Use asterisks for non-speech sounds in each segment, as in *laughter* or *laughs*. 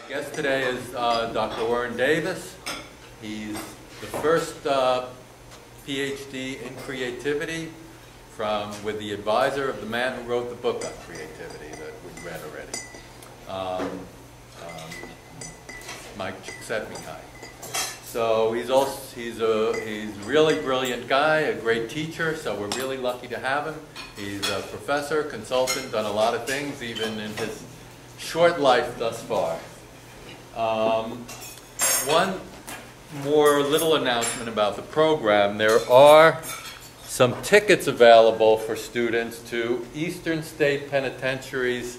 Our guest today is uh, Dr. Orin Davis. He's the first uh, PhD in creativity from, with the advisor of the man who wrote the book on creativity that we read already, um, um, Mike Csikszentmihalyi. So he's also he's a he's really brilliant guy, a great teacher. So we're really lucky to have him. He's a professor, consultant, done a lot of things, even in his short life thus far. Um, one more little announcement about the program. There are some tickets available for students to Eastern State Penitentiary's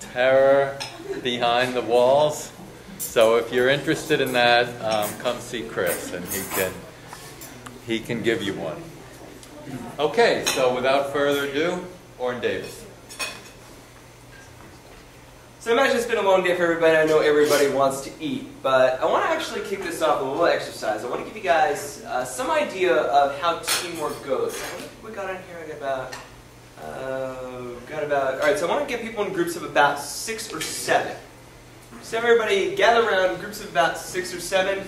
Terror Behind the Walls. So if you're interested in that, um, come see Chris and he can, he can give you one. Okay, so without further ado, Orin Davis. So imagine it's been a long day for everybody. I know everybody wants to eat, but I want to actually kick this off with a little exercise. I want to give you guys uh, some idea of how teamwork goes. We got on here? About, uh, got about. All right, so I want to get people in groups of about six or seven. So everybody gather around groups of about six or seven.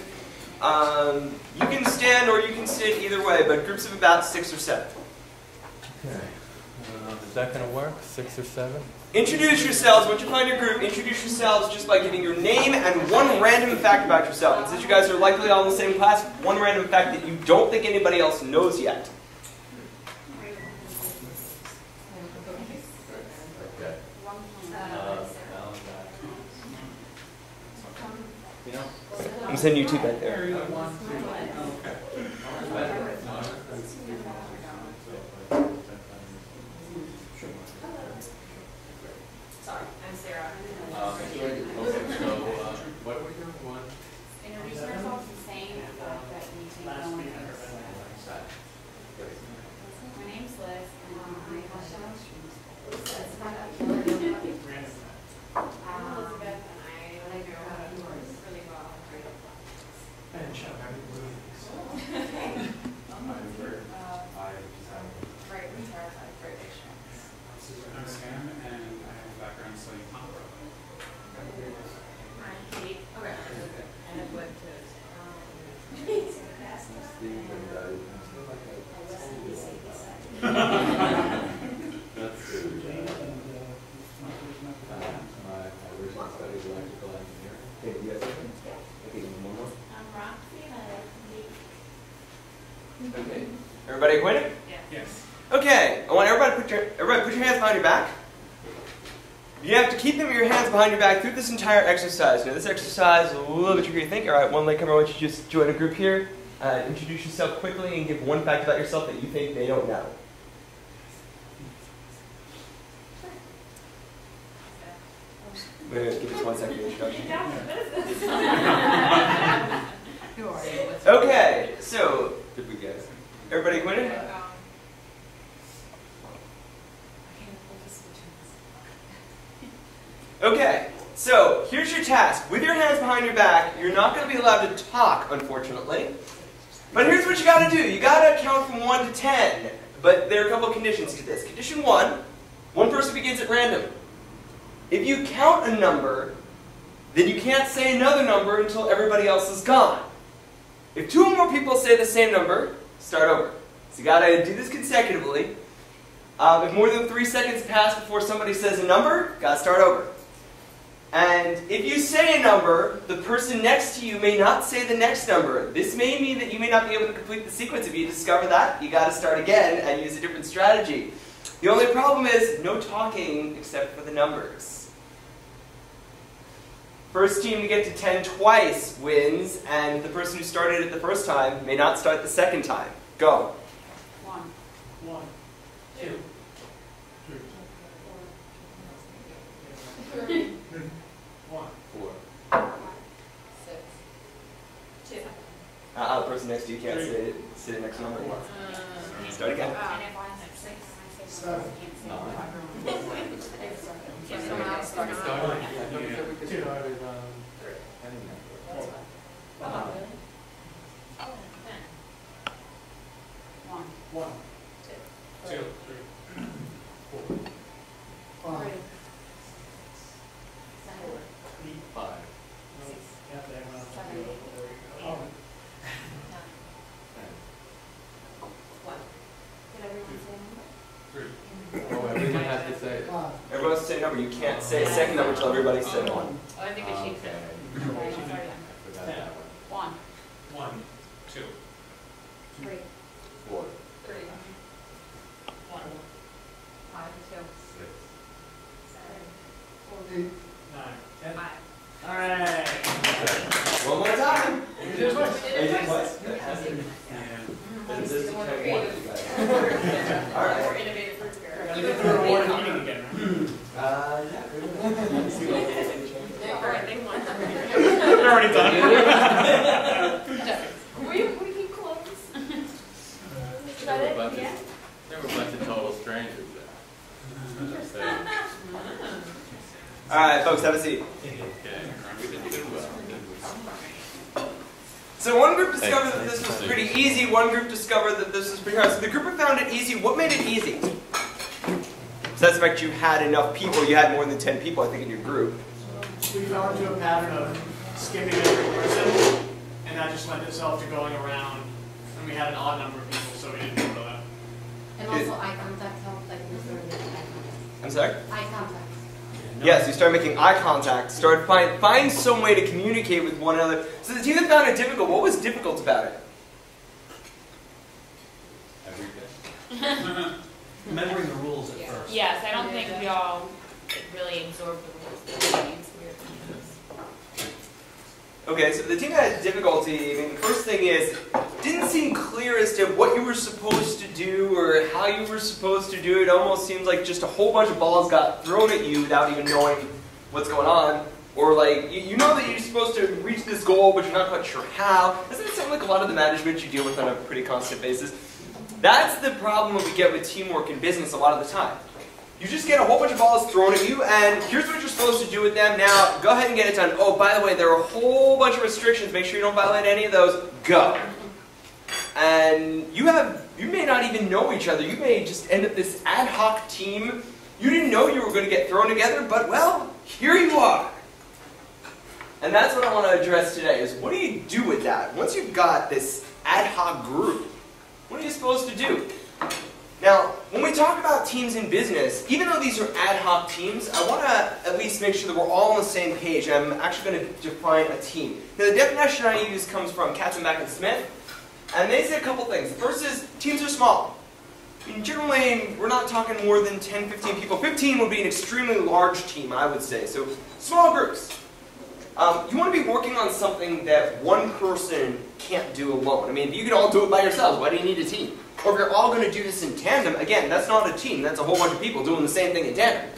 Um, you can stand or you can sit either way, but groups of about six or seven. Okay. Uh, is that going to work? Six or seven? Introduce yourselves. Once you find your group, introduce yourselves just by giving your name and one random fact about yourself. And since you guys are likely all in the same class, one random fact that you don't think anybody else knows yet. Okay. I'm sending you two back there. Sorry, I'm Sarah. Um, okay, so, uh, what are we doing? One? Introduce ourselves the same, but that we take no one else. My name's Liz, and I'm a Michelle. I'm Elizabeth, and I like your really well. Uh, Right, we are, like, great picture. I'm Sam, and I have a background studying opera. I'm Kate. Okay. And a web That's good. My original study is electrical engineering. Okay, you guys okay? Okay, one more? I'm Roxy, and I like Okay. Everybody acquainted? Yes. Yes. Okay. I want everybody to put your everybody put your hands behind your back. You have to keep them your hands behind your back through this entire exercise. Now, this exercise is a little bit trickier to think. All right, one latecomer, why don't you just join a group here? Uh, introduce yourself quickly and give one fact about yourself that you think they don't know. Wait, wait, give us one second to introduction. Who are you? Okay, so Did we guess? everybody acquainted? Okay, so here's your task. With your hands behind your back, you're not to be allowed to talk, unfortunately. But here's what you got to do. You got to count from 1 to 10. But there are a couple conditions to this. Condition 1, one person begins at random. If you count a number, then you can't say another number until everybody else is gone. If two or more people say the same number, start over. So you got to do this consecutively. Um, if more than three seconds pass before somebody says a number, got to start over. And if you say a number, the person next to you may not say the next number. This may mean that you may not be able to complete the sequence. If you discover that, you got to start again and use a different strategy. The only problem is no talking except for the numbers. First team to get to 10 twice wins, and the person who started it the first time may not start the second time. Go. One. One, Two. three, one. Four. Six. Two. Uh, the person next to you can't sit it. Say the next number. Start again. And if I said six, I say Seven. If someone else starts. Two. One. One, Two. two, three, four, five, Three. Seven. eight, Five. say it. Everyone has to say a number. You can't say second number until everybody said one. Oh, I think should. Okay. Okay, sorry. I forgot that one. One, One, two, three, Four, three. One. Five, two, six. seven, four, nine, ten. five. All right. One more time. You did it twice. Oh, you did twice? Yeah. This is More ten one, creative. you guys. All right. More innovative fruit beer. You did the reward meeting again, right? Uh, yeah. See what All right, they won. We're already done. *laughs* Were you, were you close? *laughs* Is There were a bunch? Yeah? of, there were a bunch of total strangers there. So, *laughs* All right, folks, have a seat. Okay, we didn't well. So one group discovered that this was pretty easy. One group discovered that this was pretty hard. So the group that found it easy, what made it easy? So that's the fact you had enough people. You had more than ten people, I think, in your group. We fell into a pattern of skipping every person, and that just lent itself to going around, and we had an odd number of people, so we didn't go to that. And also eye contact helped, like, in sort of eye contact. I'm sorry. Eye contact. Yes, you start making eye contact. Start find find some way to communicate with one another. So the team that found it difficult. What was difficult about it? Everything. *laughs* Remembering the rules at first. Yes, I don't think we all really absorbed the rules. that we used. We were- Okay, so the team had difficulty, I mean, the first thing is, didn't seem clear as to what you were supposed to do or how you were supposed to do it. Almost seems like just a whole bunch of balls got thrown at you without even knowing what's going on. Or like, you, you know that you're supposed to reach this goal, but you're not quite sure how. Doesn't it sound like a lot of the management you deal with on a pretty constant basis? That's the problem we get with teamwork in business a lot of the time. You just get a whole bunch of balls thrown at you, and here's what you're supposed to do with them. Now, go ahead and get it done. Oh, by the way, there are a whole bunch of restrictions. Make sure you don't violate any of those. Go. And you have, you may not even know each other. You may just end up this ad hoc team. You didn't know you were going to get thrown together, but well, here you are. And that's what I want to address today is what do you do with that? Once you've got this ad hoc group, what are you supposed to do? Now, when we talk about teams in business, even though these are ad hoc teams, I want to at least make sure that we're all on the same page. I'm actually going to define a team. Now, the definition I use comes from Katzenbach and Smith, and they say a couple things. The first is teams are small. Mean, generally, we're not talking more than 10, 15 people. 15 would be an extremely large team, I would say. So, small groups. Um, you want to be working on something that one person can't do alone. I mean, if you can all do it by yourselves, why do you need a team? Or if you're all going to do this in tandem, again, that's not a team. That's a whole bunch of people doing the same thing in tandem.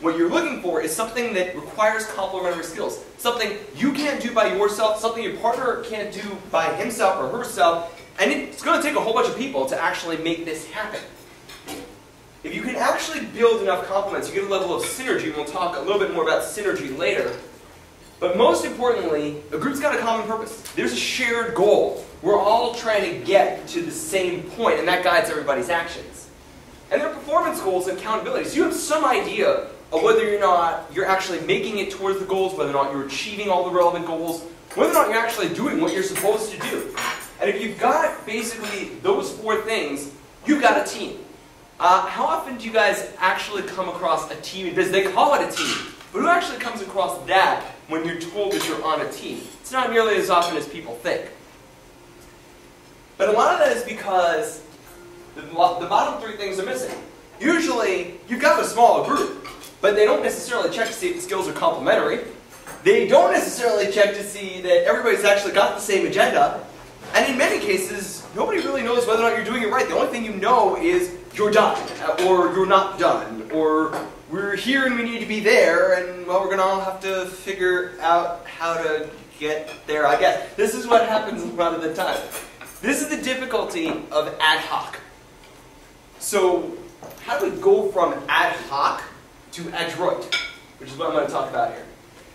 What you're looking for is something that requires complementary skills. Something you can't do by yourself, something your partner can't do by himself or herself, and it's going to take a whole bunch of people to actually make this happen. If you can actually build enough complements, you get a level of synergy, and we'll talk a little bit more about synergy later. But most importantly, a group's got a common purpose. There's a shared goal. We're all trying to get to the same point, and that guides everybody's actions. And there are performance goals and accountability. So you have some idea of whether or not you're actually making it towards the goals, whether or not you're achieving all the relevant goals, whether or not you're actually doing what you're supposed to do. And if you've got basically those four things, you've got a team. Uh, how often do you guys actually come across a team business? They call it a team. But who actually comes across that when you're told that you're on a team? It's not nearly as often as people think. But a lot of that is because the, the bottom three things are missing. Usually, you've got a smaller group, but they don't necessarily check to see if the skills are complementary. They don't necessarily check to see that everybody's actually got the same agenda. And in many cases, nobody really knows whether or not you're doing it right. The only thing you know is you're done, or you're not done, or we're here and we need to be there, and well, we're going to all have to figure out how to get there, I guess. This is what happens a lot of the time. This is the difficulty of ad hoc. So, how do we go from ad hoc to adroit? Which is what I'm going to talk about here.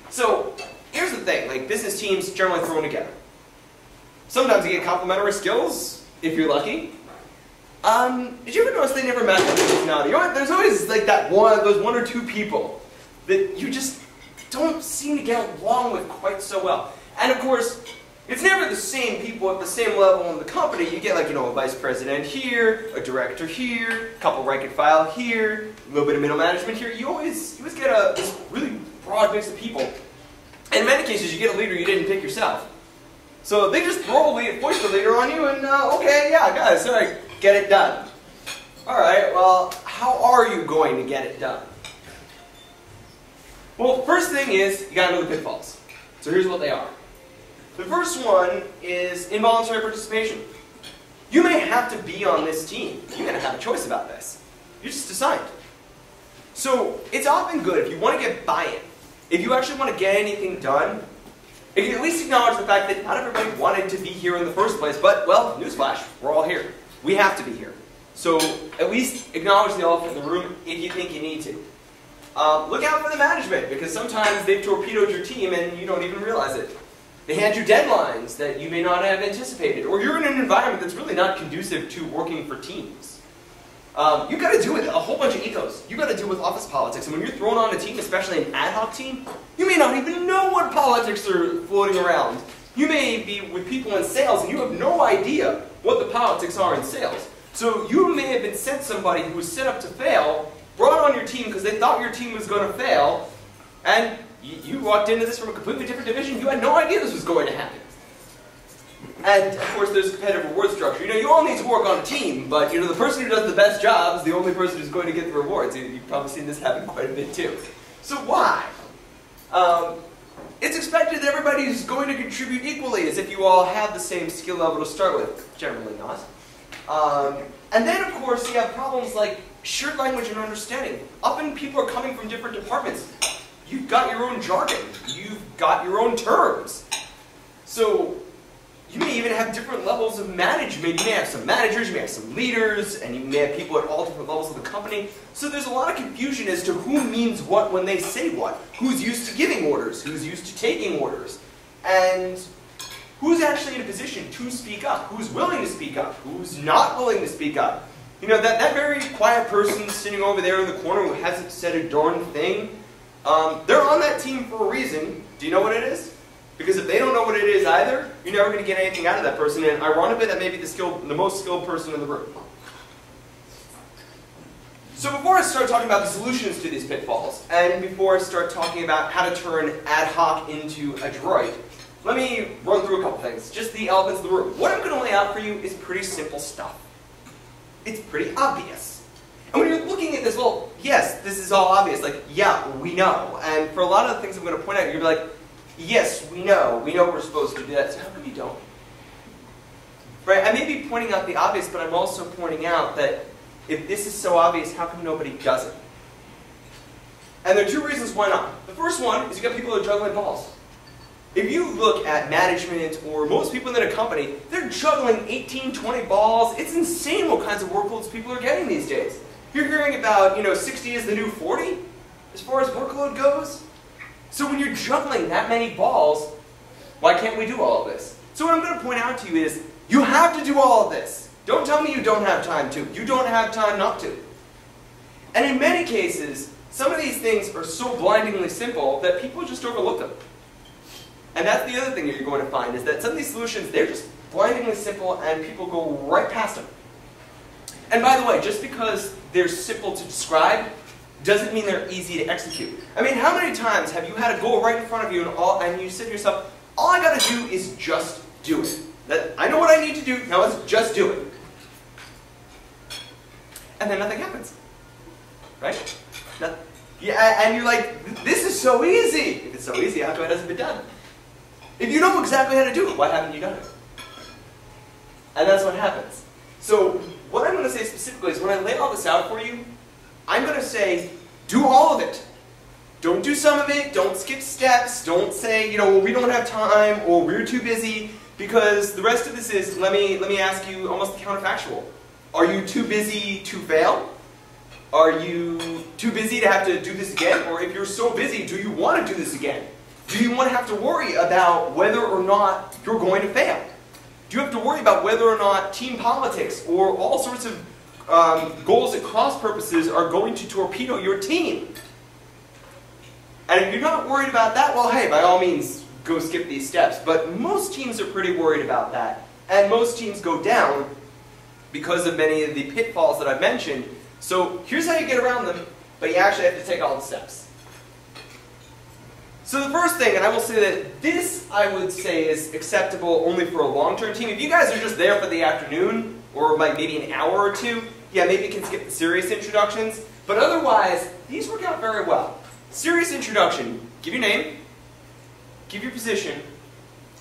So, here's the thing like, business teams generally thrown together. Sometimes you get complementary skills, if you're lucky. Um, did you ever notice they never match up personality? You know? There's always like that one, those one or two people that you just don't seem to get along with quite so well. And of course, It's never the same people at the same level in the company. You get like, you know, a vice president here, a director here, a couple rank and file here, a little bit of middle management here. You always, you always get a this really broad mix of people. And in many cases, you get a leader you didn't pick yourself. So they just throw a lead, voice the leader on you, and uh, okay, yeah, guys, all right, get it done. All right, well, how are you going to get it done? Well, first thing is you gotta know the pitfalls. So here's what they are. The first one is involuntary participation. You may have to be on this team. You're gonna have a choice about this. You're just assigned. So it's often good if you want to get buy-in, if you actually want to get anything done, if you at least acknowledge the fact that not everybody wanted to be here in the first place, but, well, newsflash, we're all here. We have to be here. So at least acknowledge the elephant in the room if you think you need to. Uh, look out for the management, because sometimes they've torpedoed your team and you don't even realize it. They hand you deadlines that you may not have anticipated, or you're in an environment that's really not conducive to working for teams. Um, you've got to deal with a whole bunch of ethos. You've got to deal with office politics. And when you're thrown on a team, especially an ad hoc team, you may not even know what politics are floating around. You may be with people in sales and you have no idea what the politics are in sales. So you may have been sent somebody who was set up to fail, brought on your team because they thought your team was going to fail, and you, walked into this from a completely different division. You had no idea this was going to happen. And of course, there's competitive reward structure. You know, you all need to work on a team, but you know, the person who does the best job is the only person who's going to get the rewards. You- You've probably seen this happen quite a bit too. So why? Um, it's expected that everybody's going to contribute equally, as if you all have the same skill level to start with. Generally not. Um, and then, of course, you have problems like shared language and understanding. Often people are coming from different departments. You've got your own jargon. You've got your own terms. So you may even have different levels of management. You may have some managers, you may have some leaders, and you may have people at all different levels of the company. So there's a lot of confusion as to who means what when they say what. Who's used to giving orders, who's used to taking orders, and who's actually in a position to speak up, who's willing to speak up, who's not willing to speak up. You know, that, that very quiet person sitting over there in the corner who hasn't said a darn thing, um, they're on that team for a reason. Do you know what it is? Because if they don't know what it is either, you're never going to get anything out of that person. And ironically, that may be the, skilled, the most skilled person in the room. So before I start talking about the solutions to these pitfalls, and before I start talking about how to turn ad hoc into adroit, let me run through a couple things. Just the elephants in the room. What I'm going to lay out for you is pretty simple stuff. It's pretty obvious. And when you're looking at this, well, yes, this is all obvious. Like, yeah, we know. And for a lot of the things I'm going to point out, you're going to be like, yes, we know. We know we're supposed to do that. So how come you don't? Right? I may be pointing out the obvious, but I'm also pointing out that if this is so obvious, how come nobody does it? And there are two reasons why not. The first one is you got people who are juggling balls. If you look at management or most people in a company, they're juggling 18, 20 balls. It's insane what kinds of workloads people are getting these days. You're hearing about, you know, 60 is the new 40 as far as workload goes. So when you're juggling that many balls, why can't we do all of this? So what I'm going to point out to you is you have to do all of this. Don't tell me you don't have time to. You don't have time not to. And in many cases, some of these things are so blindingly simple that people just overlook them. And that's the other thing that you're going to find is that some of these solutions, they're just blindingly simple and people go right past them. And by the way, just because they're simple to describe doesn't mean they're easy to execute. I mean, how many times have you had a goal right in front of you and, all, and you said to yourself, all I gotta do is just do it. That, I know what I need to do, now let's just do it. And then nothing happens. Right? Yeah, and you're like, this is so easy. If it's so easy, how come it hasn't been done? If you know exactly how to do it, why haven't you done it? And that's what happens. So what I'm going to say specifically is when I lay all this out for you, I'm going to say, do all of it. Don't do some of it. Don't skip steps. Don't say, you know, well, we don't have time or we're too busy. Because the rest of this is, let me, let me ask you almost the counterfactual. Are you too busy to fail? Are you too busy to have to do this again? Or if you're so busy, do you want to do this again? Do you want to have to worry about whether or not you're going to fail? Do you have to worry about whether or not team politics or all sorts of um, goals at cross purposes are going to torpedo your team? And if you're not worried about that, well, hey, by all means, go skip these steps. But most teams are pretty worried about that. And most teams go down because of many of the pitfalls that I've mentioned. So here's how you get around them, but you actually have to take all the steps. So the first thing, and I will say that this, I would say, is acceptable only for a long-term team. If you guys are just there for the afternoon, or like maybe an hour or two, yeah, maybe you can skip the serious introductions. But otherwise, these work out very well. Serious introduction, give your name, give your position,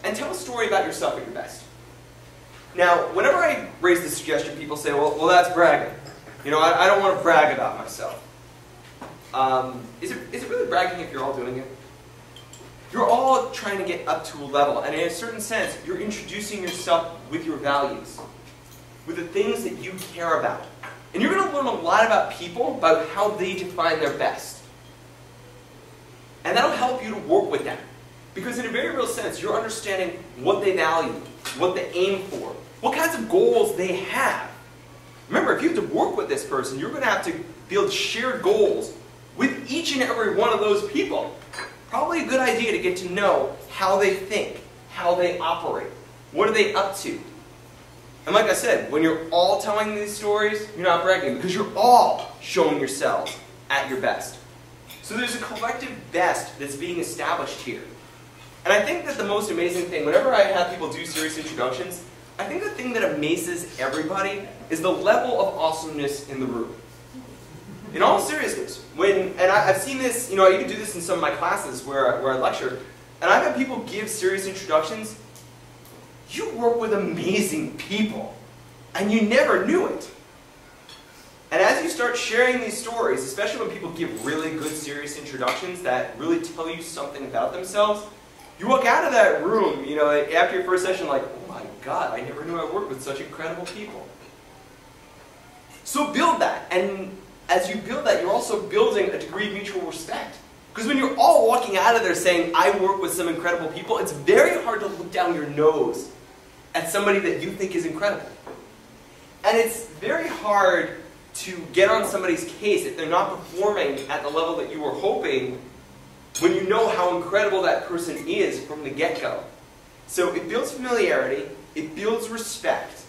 and tell a story about yourself at your best. Now, whenever I raise this suggestion, people say, well, well that's bragging. You know, I, I don't want to brag about myself. Um, is, it, is it really bragging if you're all doing it? You're all trying to get up to a level, and in a certain sense, you're introducing yourself with your values, with the things that you care about. And you're going to learn a lot about people, about how they define their best. And that'll help you to work with them. Because in a very real sense, you're understanding what they value, what they aim for, what kinds of goals they have. Remember, if you have to work with this person, you're going to have to build shared goals with each and every one of those people. Probably a good idea to get to know how they think, how they operate, what are they up to. And like I said, when you're all telling these stories, you're not bragging because you're all showing yourselves at your best. So there's a collective best that's being established here. And I think that the most amazing thing, whenever I have people do serious introductions, I think the thing that amazes everybody is the level of awesomeness in the room. In all seriousness, when, and I, have seen this, you know, I even do this in some of my classes where, where I lecture, and I've had people give serious introductions. You work with amazing people, and you never knew it. And as you start sharing these stories, especially when people give really good serious introductions that really tell you something about themselves, you walk out of that room, you know, after your first session like, oh my god, I never knew I worked with such incredible people. So build that, and as you build that, you're also building a degree of mutual respect. Because when you're all walking out of there saying, I work with some incredible people, it's very hard to look down your nose at somebody that you think is incredible. And it's very hard to get on somebody's case if they're not performing at the level that you were hoping when you know how incredible that person is from the get-go. So it builds familiarity, it builds respect,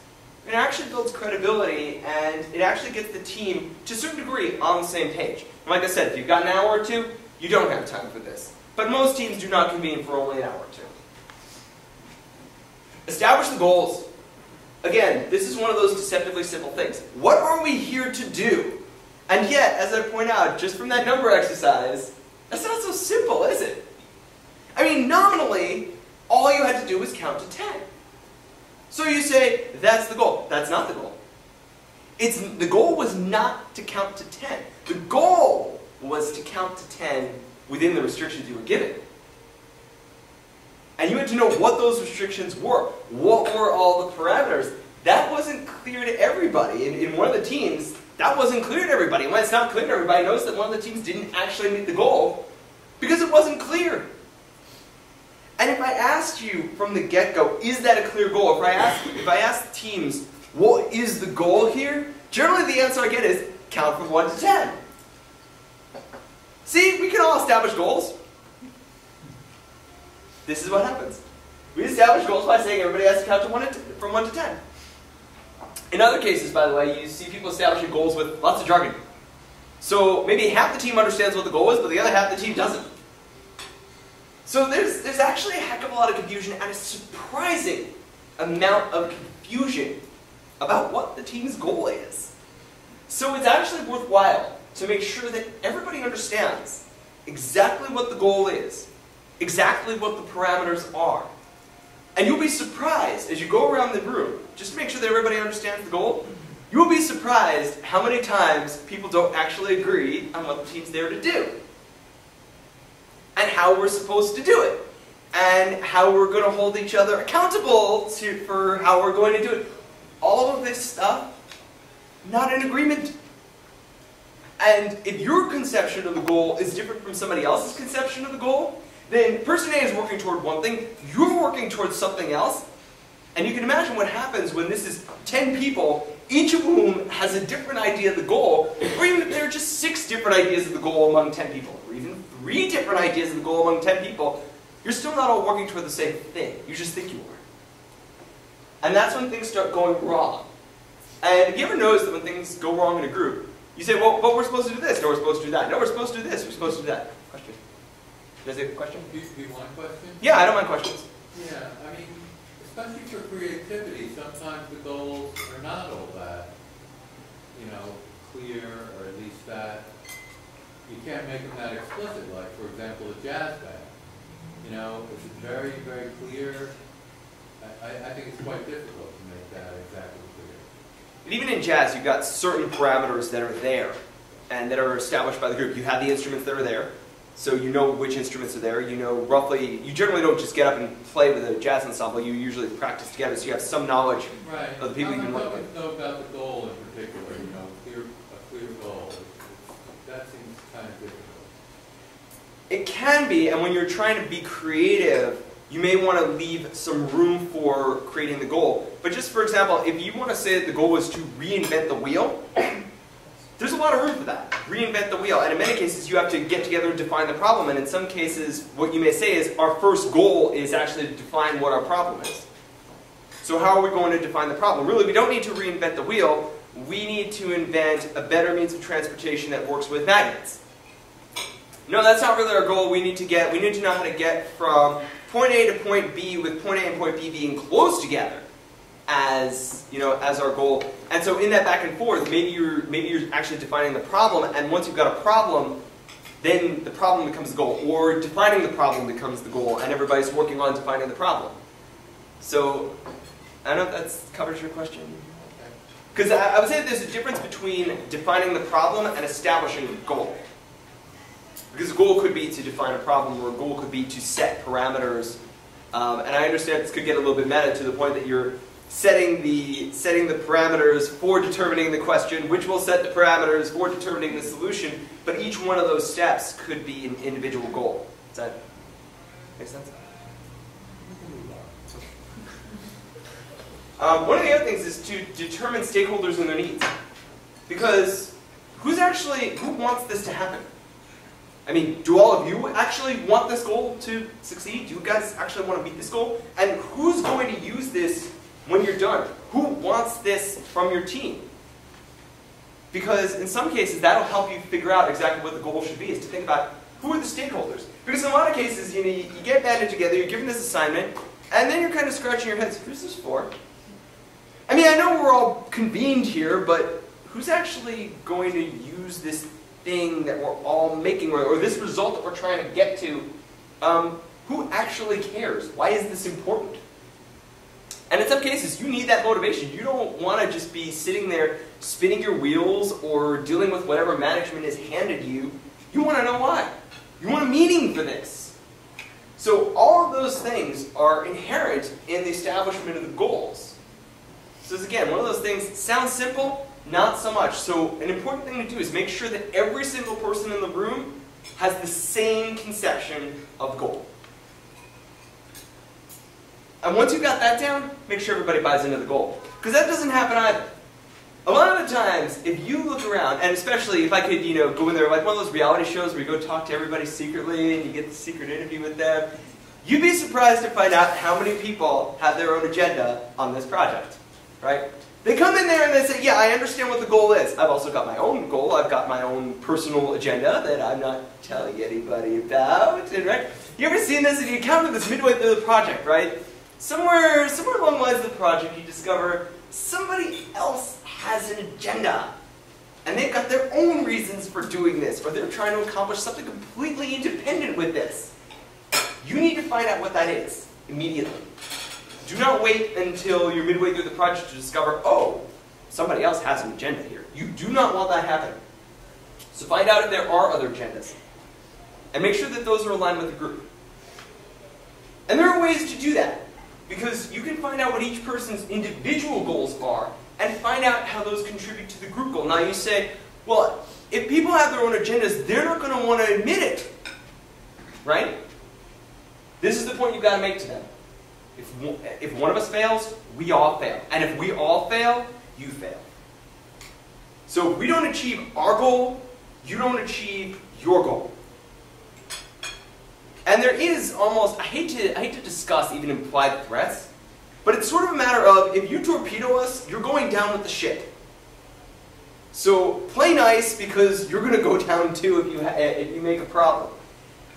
it actually builds credibility, and it actually gets the team, to a certain degree, on the same page. And like I said, if you've got an hour or two, you don't have time for this. But most teams do not convene for only an hour or two. Establish the goals. Again, this is one of those deceptively simple things. What are we here to do? And yet, as I point out, just from that number exercise, that's not so simple, is it? I mean, nominally, all you had to do was count to 10. So you say, that's the goal. That's not the goal. It's, the goal was not to count to 10. The goal was to count to 10 within the restrictions you were given. And you had to know what those restrictions were. What were all the parameters? That wasn't clear to everybody. In, in one of the teams, that wasn't clear to everybody. And when it's not clear to everybody, notice that one of the teams didn't actually meet the goal because it wasn't clear. And if I asked you from the get-go, is that a clear goal? If I ask, if I ask teams, what is the goal here? Generally the answer I get is, count from 1 to 10. See, we can all establish goals. This is what happens. We establish goals by saying everybody has to count to one to from 1 to 10. In other cases, by the way, you see people establishing goals with lots of jargon. So maybe half the team understands what the goal is, but the other half of the team doesn't. So there's, there's actually a heck of a lot of confusion and a surprising amount of confusion about what the team's goal is. So it's actually worthwhile to make sure that everybody understands exactly what the goal is, exactly what the parameters are. And you'll be surprised as you go around the room, just to make sure that everybody understands the goal, you will be surprised how many times people don't actually agree on what the team's there to do and how we're supposed to do it, and how we're going to hold each other accountable to, for how we're going to do it. All of this stuff, not in agreement. And if your conception of the goal is different from somebody else's conception of the goal, then person A is working toward one thing, you're working towards something else, and you can imagine what happens when this is 10 people, each of whom has a different idea of the goal, or even if there are just six different ideas of the goal among 10 people or even three different ideas of the goal among 10 people, you're still not all working toward the same thing. You just think you are. And that's when things start going wrong. And have you ever noticed that when things go wrong in a group, you say, well, but we're supposed to do this, no, we're supposed to do that, no, we're supposed to do this, we're supposed to do that. Question. Does it question? Do you, do you want questions? Yeah, I don't mind questions. Yeah, I mean, especially for creativity, sometimes the goals are not all that, you know, clear, or at least that, you can't make them that explicit, like, for example, a jazz band. You know, it's very, very clear, I, I, I think it's quite difficult to make that exactly clear. But even in jazz, you've got certain parameters that are there and that are established by the group. You have the instruments that are there, so you know which instruments are there. You know roughly, you generally don't just get up and play with a jazz ensemble, you usually practice together, so you have some knowledge. Right. Of the people you've been working with. though, about the goal in particular, you know, clear, a clear goal, that seems kind of difficult. It can be, and when you're trying to be creative, you may want to leave some room for creating the goal. But just for example, if you want to say that the goal was to reinvent the wheel, there's a lot of room for that. Reinvent the wheel. And in many cases, you have to get together and define the problem. And in some cases, what you may say is our first goal is actually to define what our problem is. So how are we going to define the problem? Really, we don't need to reinvent the wheel. We need to invent a better means of transportation that works with magnets. No, that's not really our goal. We need to get, we need to know how to get from point A to point B with point A and point B being close together as, you know, as our goal. And so in that back and forth, maybe you're, maybe you're actually defining the problem, and once you've got a problem, then the problem becomes the goal. Or defining the problem becomes the goal, and everybody's working on defining the problem. So, I don't know if that covers your question. Because I, I would say that there's a difference between defining the problem and establishing a goal. Because a goal could be to define a problem, or a goal could be to set parameters. Um, and I understand this could get a little bit meta to the point that you're setting the setting the parameters for determining the question, which will set the parameters for determining the solution. But each one of those steps could be an individual goal. Does that make sense? *laughs* Um, one of the other things is to determine stakeholders and their needs. Because who's actually, who wants this to happen? I mean, do all of you actually want this goal to succeed? Do you guys actually want to meet this goal? And who's going to use this when you're done? Who wants this from your team? Because in some cases, that'll help you figure out exactly what the goal should be, is to think about who are the stakeholders. Because in a lot of cases, you know, you, get banded together, you're given this assignment, and then you're kind of scratching your heads, who's this for? I mean, I know we're all convened here, but who's actually going to use this thing that we're all making, or, or this result that we're trying to get to? Um, who actually cares? Why is this important? And in some cases, you need that motivation. You don't want to just be sitting there spinning your wheels or dealing with whatever management has handed you. You want to know why. You want a meaning for this. So all of those things are inherent in the establishment of the goals. So this, again, one of those things sounds simple, not so much. So an important thing to do is make sure that every single person in the room has the same conception of goal. And once you've got that down, make sure everybody buys into the goal. Because that doesn't happen either. A lot of the times, if you look around, and especially if I could, you know, go in there like one of those reality shows where you go talk to everybody secretly and you get the secret interview with them, you'd be surprised to find out how many people have their own agenda on this project, right? They come in there and they say, yeah, I understand what the goal is. I've also got my own goal. I've got my own personal agenda that I'm not telling anybody about, and, right? You ever seen this? And you encounter this midway through the project, right? Somewhere, somewhere along the lines of the project, you discover somebody else has an agenda. And they've got their own reasons for doing this, or they're trying to accomplish something completely independent with this. You need to find out what that is immediately. Do not wait until you're midway through the project to discover, oh, somebody else has an agenda here. You do not want that happening. So find out if there are other agendas. And make sure that those are aligned with the group. And there are ways to do that. Because you can find out what each person's individual goals are and find out how those contribute to the group goal. Now you say, well, if people have their own agendas, they're not going to want to admit it. Right? This is the point you've got to make to them. If one, if one of us fails, we all fail. And if we all fail, you fail. So if we don't achieve our goal, you don't achieve your goal. And there is almost, I hate to, I hate to discuss even implied threats, but it's sort of a matter of if you torpedo us, you're going down with the ship. So play nice because you're going to go down too if you, if you make a problem.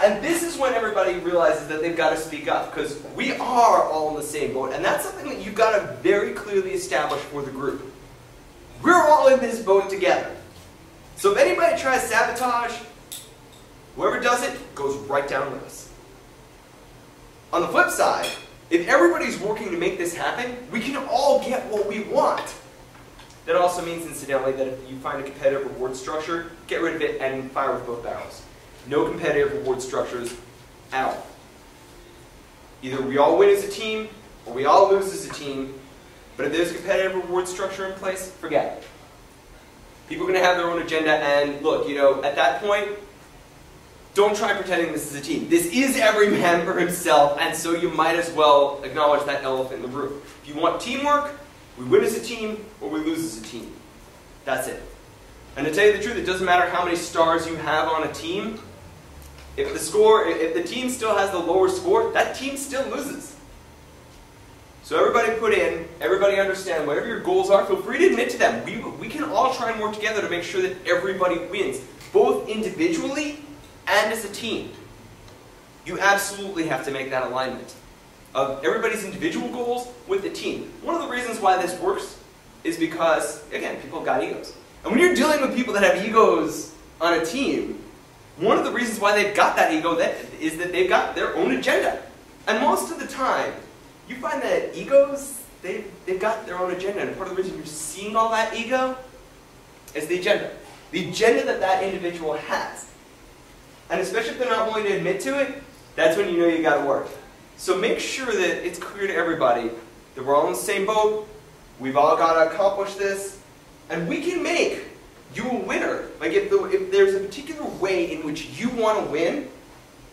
And this is when everybody realizes that they've got to speak up because we are all in the same boat. And that's something that you've got to very clearly establish for the group. We're all in this boat together. So if anybody tries sabotage, whoever does it goes right down with us. On the flip side, if everybody's working to make this happen, we can all get what we want. That also means, incidentally, that if you find a competitive reward structure, get rid of it and fire with both barrels. No competitive reward structures at all. Either we all win as a team, or we all lose as a team, but if there's a competitive reward structure in place, forget it. People are going to have their own agenda, and look, you know, at that point, don't try pretending this is a team. This is every man for himself, and so you might as well acknowledge that elephant in the room. If you want teamwork, we win as a team, or we lose as a team. That's it. And to tell you the truth, it doesn't matter how many stars you have on a team. If the score, if the team still has the lower score, that team still loses. So everybody put in, everybody understand, whatever your goals are, feel free to admit to them. We, we can all try and work together to make sure that everybody wins, both individually and as a team. You absolutely have to make that alignment of everybody's individual goals with the team. One of the reasons why this works is because, again, people have got egos. And when you're dealing with people that have egos on a team, one of the reasons why they've got that ego that, is that they've got their own agenda. And most of the time, you find that egos, they've, they've got their own agenda. And part of the reason you're seeing all that ego is the agenda. The agenda that that individual has. And especially if they're not willing to admit to it, that's when you know you got to work. So make sure that it's clear to everybody that we're all in the same boat, we've all got to accomplish this, and we can make you a winner. Like if, the, if there's a particular way in which you want to win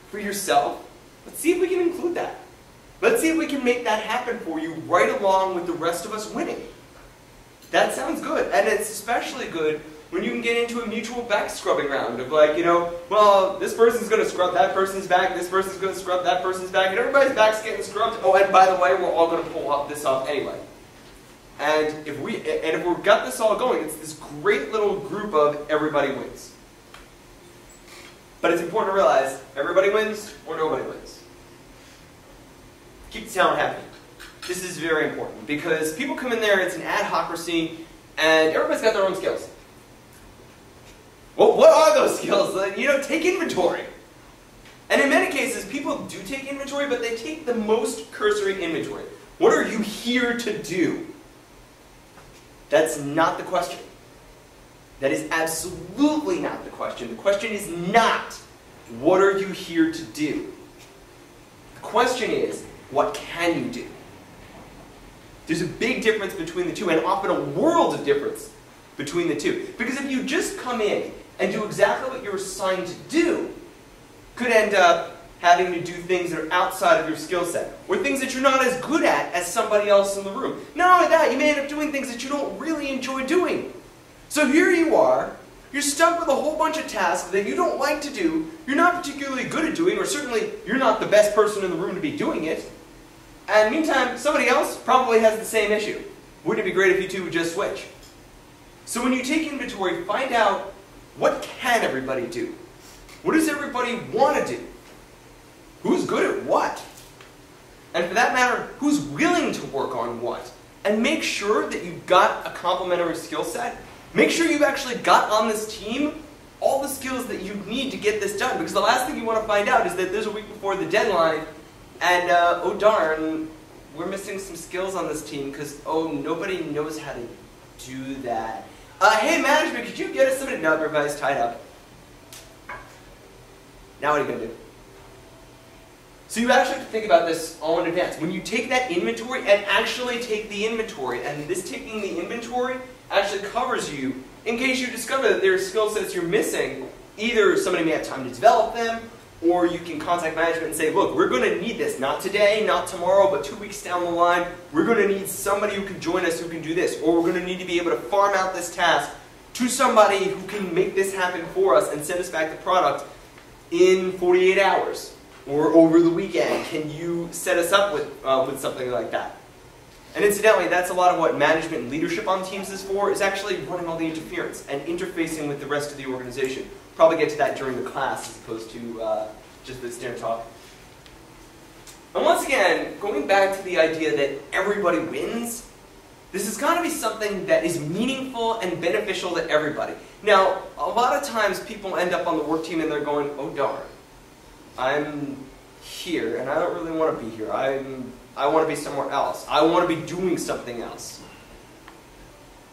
for yourself, let's see if we can include that. Let's see if we can make that happen for you right along with the rest of us winning. That sounds good. And it's especially good when you can get into a mutual back scrubbing round of like, you know, well, this person's going to scrub that person's back, this person's going to scrub that person's back, and everybody's back's getting scrubbed. Oh, and by the way, we're all going to pull this off anyway. And if we and if we've got this all going, it's this great little group of everybody wins. But it's important to realize everybody wins or nobody wins. Keep the talent happy. This is very important because people come in there, it's an ad hocracy, and everybody's got their own skills. Well, what are those skills? You know, take inventory. And in many cases, people do take inventory, but they take the most cursory inventory. What are you here to do? That's not the question. That is absolutely not the question. The question is not, what are you here to do? The question is, what can you do? There's a big difference between the two, and often a world of difference between the two. Because if you just come in and do exactly what you're assigned to do, could end up having to do things that are outside of your skill set, or things that you're not as good at as somebody else in the room. Not only that, you may end up doing things that you don't really enjoy doing. So here you are, you're stuck with a whole bunch of tasks that you don't like to do, you're not particularly good at doing, or certainly you're not the best person in the room to be doing it. And meantime, somebody else probably has the same issue. Wouldn't it be great if you two would just switch? So when you take inventory, find out what can everybody do? What does everybody want to do? Who's good at what? And for that matter, who's willing to work on what? And make sure that you've got a complementary skill set. Make sure you've actually got on this team all the skills that you need to get this done. Because the last thing you want to find out is that there's a week before the deadline, and uh, oh darn, we're missing some skills on this team because oh, nobody knows how to do that. Uh, hey, management, could you get us somebody? No, everybody's tied up. Now what are you going to do? So you actually have to think about this all in advance. When you take that inventory and actually take the inventory, and this taking the inventory actually covers you or you can contact management and say, look, we're going to need this, not today, not tomorrow, but two weeks down the line. We're going to need somebody who can join us who can do this, or we're going to need to be able to farm out this task to somebody who can make this happen for us and send us back the product in 48 hours. or over the weekend? Can you set us up with, uh, with something like that? And incidentally, that's a lot of what management and leadership on teams is for, is actually running all the interference and interfacing with the rest of the organization. Probably get to that during the class as opposed to uh, just the standard talk. And once again, going back to the idea that everybody wins, this has got to be something that is meaningful and beneficial to everybody. Now, a lot of times people end up on the work team and they're going, oh darn, I'm here and I don't really want to be here. I'm, I want to be somewhere else. I want to be doing something else.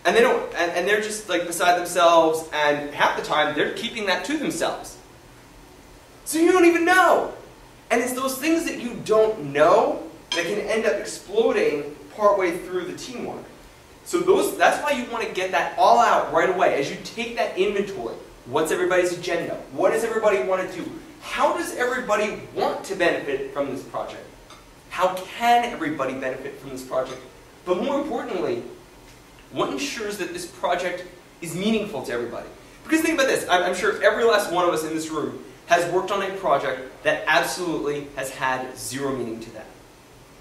And they don't, and, and they're just like beside themselves, and half the time they're keeping that to themselves. So you don't even know. And it's those things that you don't know that can end up exploding partway through the teamwork. So those, that's why you want to get that all out right away. As you take that inventory, what's everybody's agenda? What does everybody want to do? How does everybody want to benefit from this project? How can everybody benefit from this project? But more importantly, what ensures that this project is meaningful to everybody? Because think about this, I'm, sure every last one of us in this room has worked on a project that absolutely has had zero meaning to them.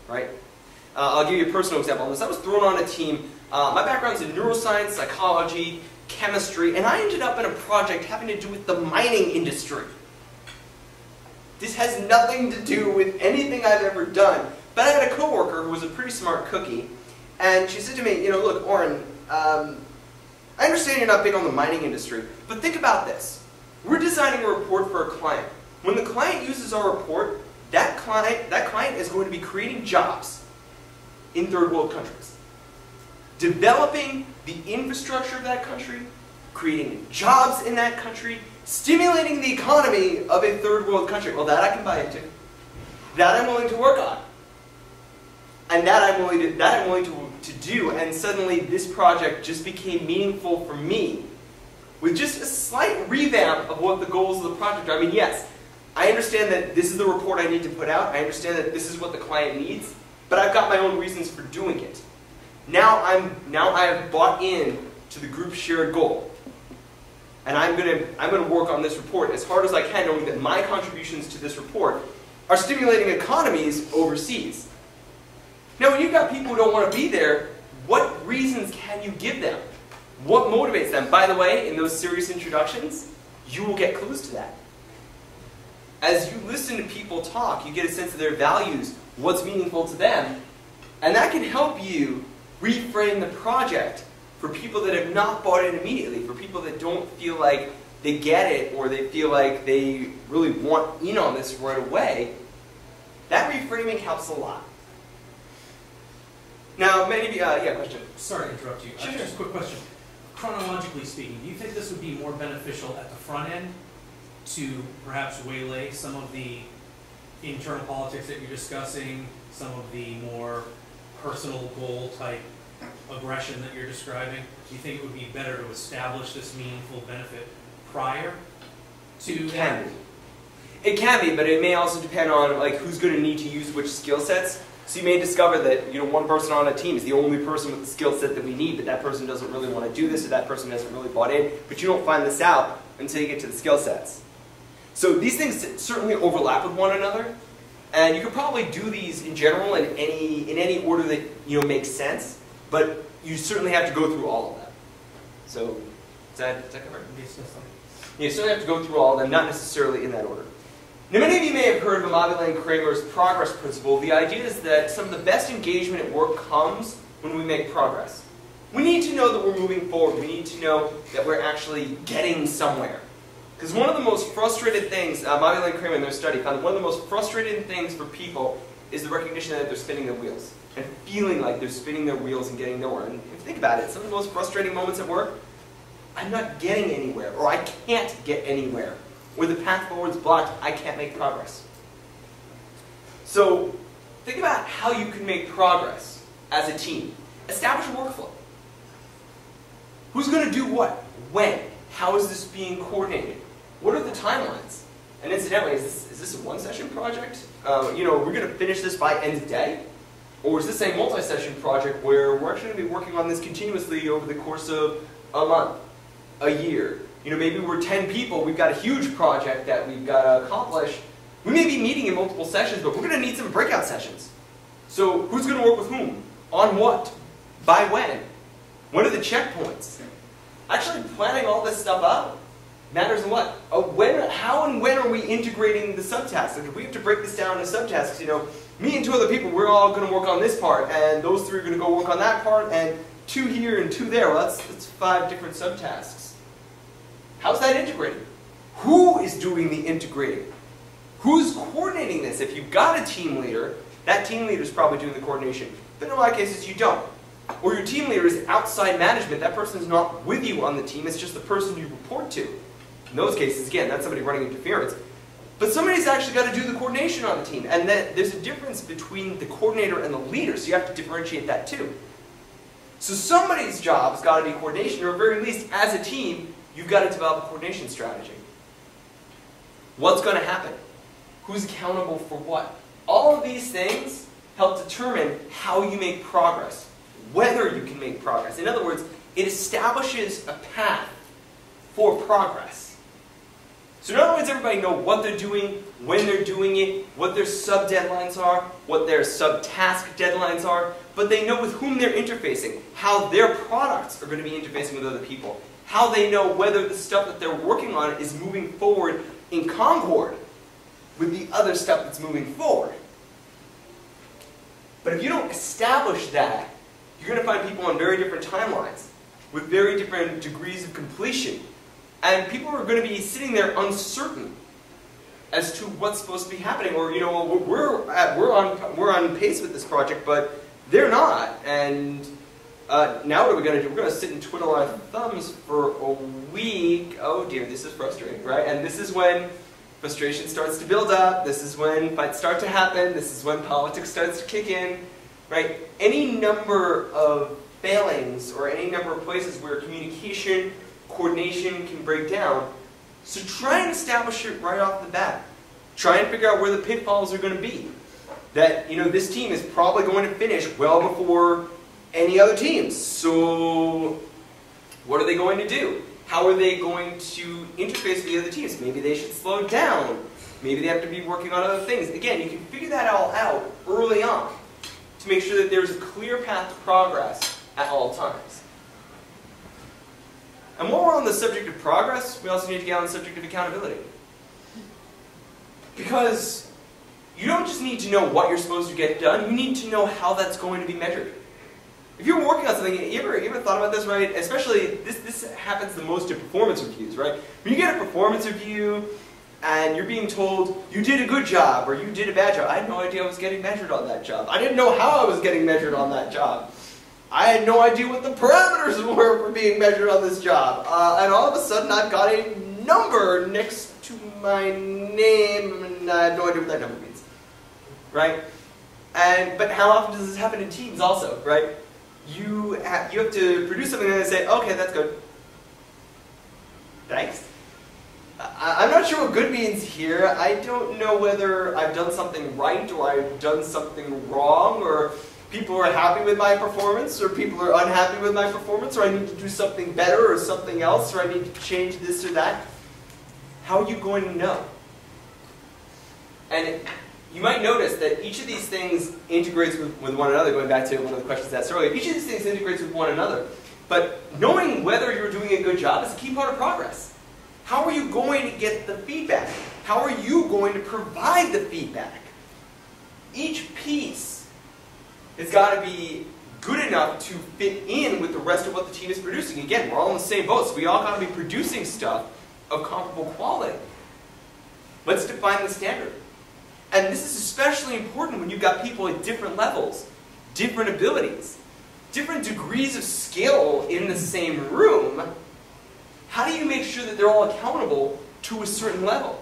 Right? Uh, I'll give you a personal example on this. I was thrown on a team. Uh, my background's in neuroscience, psychology, chemistry, and I ended up in a project having to do with the mining industry. This has nothing to do with anything I've ever done. But I had a coworker who was a pretty smart cookie, and she said to me, you know, look, Orin, um, I understand you're not big on the mining industry, but think about this. We're designing a report for a client. When the client uses our report, that client, that client is going to be creating jobs in third world countries. Developing the infrastructure of that country, creating jobs in that country, stimulating the economy of a third world country. Well, that I can buy into. That I'm willing to work on. And that I'm willing to, that I'm willing to, to do. And suddenly this project just became meaningful for me with just a slight revamp of what the goals of the project are. I mean, yes, I understand that this is the report I need to put out. I understand that this is what the client needs, but I've got my own reasons for doing it. Now I'm now I have bought in to the group's shared goal. And I'm gonna I'm gonna work on this report as hard as I can, knowing that my contributions to this report are stimulating economies overseas. Now when you've got people who don't want to be there, what reasons can you give them? What motivates them? By the way, in those serious introductions, you will get clues to that. As you listen to people talk, you get a sense of their values, what's meaningful to them, and that can help you reframe the project for people that have not bought in immediately, for people that don't feel like they get it or they feel like they really want in on this right away. That reframing helps a lot. Now, maybe, uh, yeah, question. Sorry to interrupt you. Uh, Sure. Just a quick question. Chronologically speaking, do you think this would be more beneficial at the front end to perhaps waylay some of the internal politics that you're discussing, some of the more personal goal type aggression that you're describing? Do you think it would be better to establish this meaningful benefit prior to It can be. It can be, but it may also depend on like who's going to need to use which skill sets. So you may discover that you know one person on a team is the only person with the skill set that we need, but that person doesn't really want to do this, or that person hasn't really bought in. But you don't find this out until you get to the skill sets. So these things certainly overlap with one another, and you could probably do these in general in any in any order that you know makes sense. But you certainly have to go through all of them. So is that, is that covered? You certainly have to go through all of them, not necessarily in that order. Now, many of you may have heard of Amabile and Kramer's progress principle. The idea is that some of the best engagement at work comes when we make progress. We need to know that we're moving forward. We need to know that we're actually getting somewhere. Because one of the most frustrated things, uh, and Kramer in their study found that one of the most frustrating things for people is the recognition that they're spinning their wheels and feeling like they're spinning their wheels and getting nowhere. And if you think about it, some of the most frustrating moments at work, I'm not getting anywhere, or I can't get anywhere. Or the path forward is blocked, I can't make progress. So think about how you can make progress as a team. Establish a workflow. Who's going to do what? When? How is this being coordinated? What are the timelines? And incidentally, is this, is this a one-session project? Uh, you know, we're going to finish this by end of day? Or is this a multi-session project where we're actually going to be working on this continuously over the course of a month, a year? You know, maybe we're 10 people, we've got a huge project that we've got to accomplish, We may be meeting in multiple sessions, but we're going to need some breakout sessions. So who's going to work with whom? On what? By when? What are the checkpoints? Actually planning all this stuff out matters a lot. Uh, when, how and when are we integrating the subtasks? Like if we have to break this down into subtasks, you know, me and two other people, we're all going to work on this part, and those three are going to go work on that part, and two here and two there. Well, that's, that's five different subtasks. How's that integrated? Who is doing the integrating? Who's coordinating this? If you've got a team leader, that team leader is probably doing the coordination. But in a lot of cases, you don't. Or your team leader is outside management. That person is not with you on the team. It's just the person you report to. In those cases, again, that's somebody running interference. But somebody's actually got to do the coordination on the team. And that there's a difference between the coordinator and the leader, so you have to differentiate that too. So somebody's job has got to be coordination, or at very least, as a team, you've got to develop a coordination strategy. What's going to happen? Who's accountable for what? All of these things help determine how you make progress, whether you can make progress. In other words, it establishes a path for progress. So not only does everybody know what they're doing, when they're doing it, what their sub-deadlines are, what their sub-task deadlines are, but they know with whom they're interfacing, how their products are going to be interfacing with other people, how they know whether the stuff that they're working on is moving forward in concord with the other stuff that's moving forward. But if you don't establish that, you're going to find people on very different timelines, with very different degrees of completion. And people are going to be sitting there uncertain as to what's supposed to be happening. Or, you know, we're, at, we're, on, we're on pace with this project, but they're not. And uh, now what are we going to do? We're going to sit and twiddle our thumbs for a week. Oh dear, this is frustrating, right? And this is when frustration starts to build up. This is when fights start to happen. This is when politics starts to kick in, right? Any number of failings or any number of places where communication, coordination can break down. So try and establish it right off the bat. Try and figure out where the pitfalls are going to be. That, you know, this team is probably going to finish well before any other teams. So what are they going to do? How are they going to interface with the other teams? Maybe they should slow down. Maybe they have to be working on other things. Again, you can figure that all out early on to make sure that there's a clear path to progress at all times. And while we're on the subject of progress, we also need to get on the subject of accountability. Because you don't just need to know what you're supposed to get done, you need to know how that's going to be measured. If you're working on something, you ever, you ever thought about this, right? Especially, this, this happens the most in performance reviews, right? When you get a performance review and you're being told, you did a good job or you did a bad job, I had no idea I was getting measured on that job. I didn't know how I was getting measured on that job. I had no idea what the parameters *laughs* were for being measured on this job. Uh, and all of a sudden, I've got a number next to my name, and I have no idea what that number means. Right? And But how often does this happen in teams also, right? You have, you have to produce something and say, okay, that's good. Thanks. I, am not sure what good means here. I don't know whether I've done something right or I've done something wrong or people are happy with my performance or people are unhappy with my performance or I need to do something better or something else or I need to change this or that. How are you going to know? And you might notice that each of these things integrates with, with one another, going back to one of the questions asked earlier. Each of these things integrates with one another. But knowing whether you're doing a good job is a key part of progress. How are you going to get the feedback? How are you going to provide the feedback? Each piece has got to be good enough to fit in with the rest of what the team is producing. Again, we're all in the same boat, so we all got to be producing stuff of comparable quality. Let's define the standard. And this is especially important when you've got people at different levels, different abilities, different degrees of skill in the same room. How do you make sure that they're all accountable to a certain level?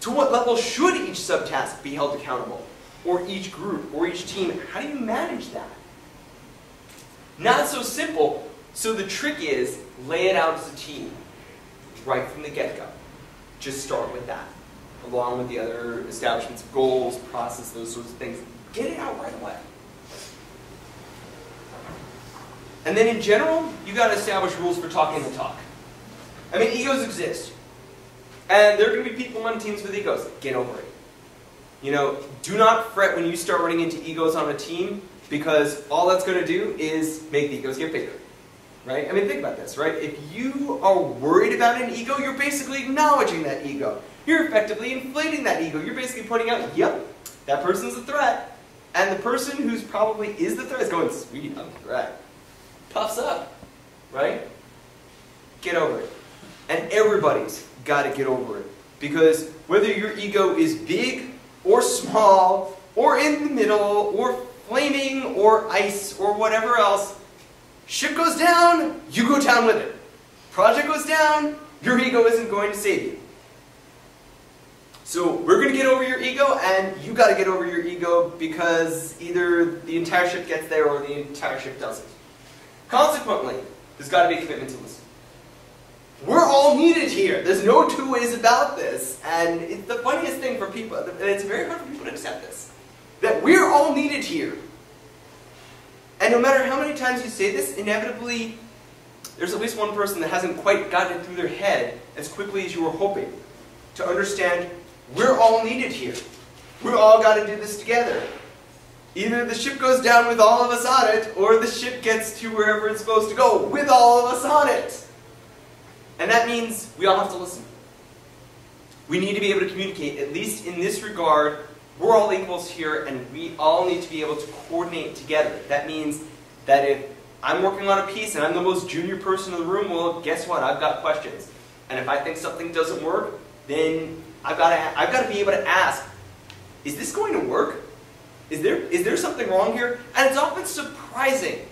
To what level should each subtask be held accountable? Or each group, or each team? How do you manage that? Not so simple. So the trick is, lay it out as a team, right from the get-go. Just start with that along with the other establishment's goals, process, those sorts of things. Get it out right away. And then in general, you got to establish rules for talking the talk. I mean, egos exist. And there are going to be people on teams with egos. Get over it. You know, do not fret when you start running into egos on a team because all that's going to do is make the egos get bigger. Right? I mean, think about this, right? If you are worried about an ego, you're basically acknowledging that ego. You're effectively inflating that ego. You're basically pointing out, yep, that person's a threat. And the person who's probably is the threat is going, sweet, I'm a threat. Puffs up, right? Get over it. And everybody's got to get over it. Because whether your ego is big or small, or in the middle, or flaming, or ice, or whatever else, ship goes down, you go down with it. Project goes down, your ego isn't going to save you. So we're going to get over your ego, and you got to get over your ego because either the entire ship gets there or the entire ship doesn't. Consequently, there's got to be a commitment to listen. We're all needed here. There's no two ways about this. And it's the funniest thing for people, and it's very hard for people to accept this, that we're all needed here. And no matter how many times you say this, inevitably, there's at least one person that hasn't quite gotten it through their head as quickly as you were hoping to understand we're all needed here. We're all got to do this together. Either the ship goes down with all of us on it, or the ship gets to wherever it's supposed to go with all of us on it. And that means we all have to listen. We need to be able to communicate, at least in this regard. We're all equals here, and we all need to be able to coordinate together. That means that if I'm working on a piece and I'm the most junior person in the room, well, guess what? I've got questions. And if I think something doesn't work, then I've got to, I've got to be able to ask, is this going to work? Is there, is there something wrong here? And it's often surprising.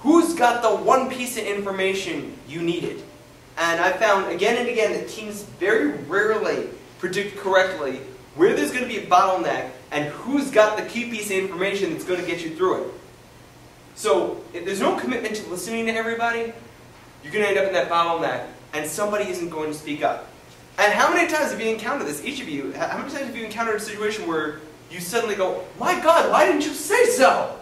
Who's got the one piece of information you needed? And I found again and again that teams very rarely predict correctly where there's going to be a bottleneck and who's got the key piece of information that's going to get you through it. So if there's no commitment to listening to everybody, you're going to end up in that bottleneck and somebody isn't going to speak up. And how many times have you encountered this? Each of you, how many times have you encountered a situation where you suddenly go, My God, why didn't you say so?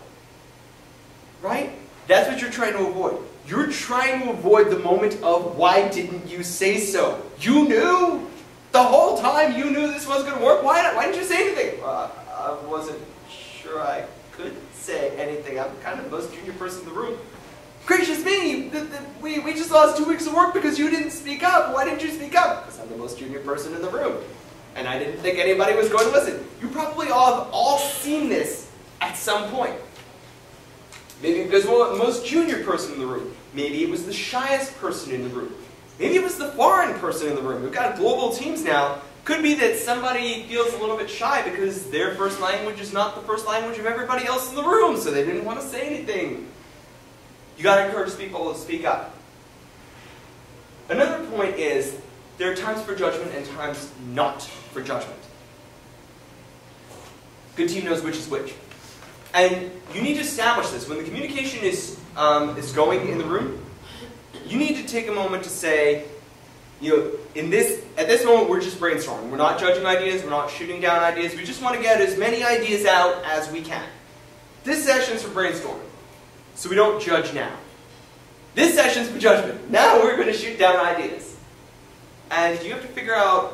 Right? That's what you're trying to avoid. You're trying to avoid the moment of why didn't you say so? You knew the whole time you knew this was going to work. Why, why didn't you say anything? Uh, I wasn't sure I could say anything. I'm kind of the most junior person in the room. Gracious me, we, we just lost two weeks of work because you didn't speak up. Why didn't you speak up? Because I'm the most junior person in the room. And I didn't think anybody was going to listen. You probably all have all seen this at some point. Maybe because well, the most junior person in the room. Maybe it was the shyest person in the room. Maybe it was the foreign person in the room. We've got global teams now. Could be that somebody feels a little bit shy because their first language is not the first language of everybody else in the room, so they didn't want to say anything. You got to encourage people to speak up. Another point is there are times for judgment and times not for judgment. Good team knows which is which. And you need to establish this. When the communication is, um, is going in the room, you need to take a moment to say, you know, in this, at this moment, we're just brainstorming. We're not judging ideas. We're not shooting down ideas. We just want to get as many ideas out as we can. This session's for brainstorming, so we don't judge now. This session's for judgment. Now we're going to shoot down ideas. And you have to figure out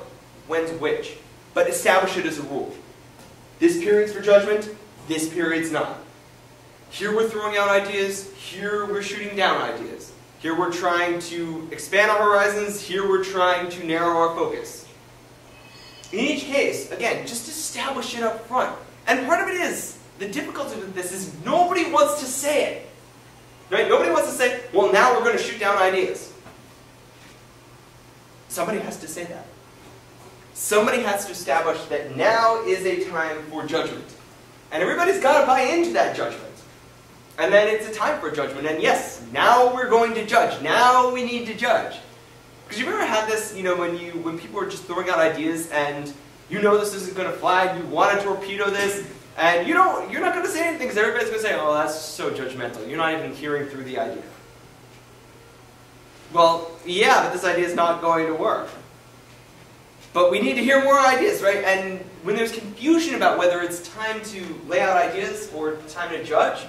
when's which, but establish it as a rule. This period's for judgment, this period's not. Here we're throwing out ideas, here we're shooting down ideas. Here we're trying to expand our horizons, here we're trying to narrow our focus. In each case, again, just establish it up front. And part of it is, the difficulty with this is nobody wants to say it. Right? Nobody wants to say, well, now we're going to shoot down ideas. Somebody has to say that. Somebody has to establish that now is a time for judgment. And everybody's got to buy into that judgment. And then it's a time for judgment. And yes, now we're going to judge. Now we need to judge. Because you've ever had this, you know, when you when people are just throwing out ideas and you know this isn't going to fly, you want to torpedo this, and you don't, you're not going to say anything because everybody's going to say, oh, that's so judgmental. You're not even hearing through the idea. Well, yeah, but this idea is not going to work. But we need to hear more ideas, right? And when there's confusion about whether it's time to lay out ideas or time to judge,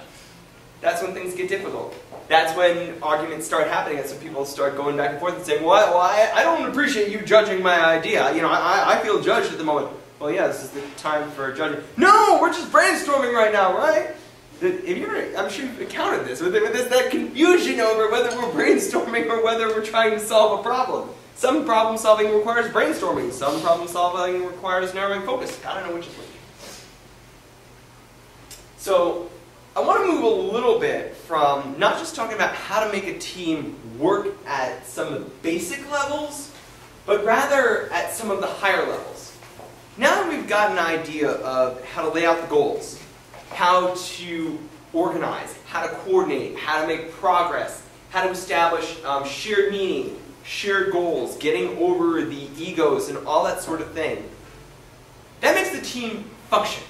that's when things get difficult. That's when arguments start happening. That's when people start going back and forth and saying, well, well I, I don't appreciate you judging my idea. You know, I, I feel judged at the moment. Well, yeah, this is the time for judging. No, we're just brainstorming right now, right? If you ever, I'm sure you've encountered this, with, with this, that confusion over whether we're brainstorming or whether we're trying to solve a problem. Some problem solving requires brainstorming. Some problem solving requires narrowing focus. I don't know which is which. So I want to move a little bit from not just talking about how to make a team work at some of the basic levels, but rather at some of the higher levels. Now that we've got an idea of how to lay out the goals, how to organize, how to coordinate, how to make progress, how to establish um, shared meaning, shared goals, getting over the egos and all that sort of thing. That makes the team function.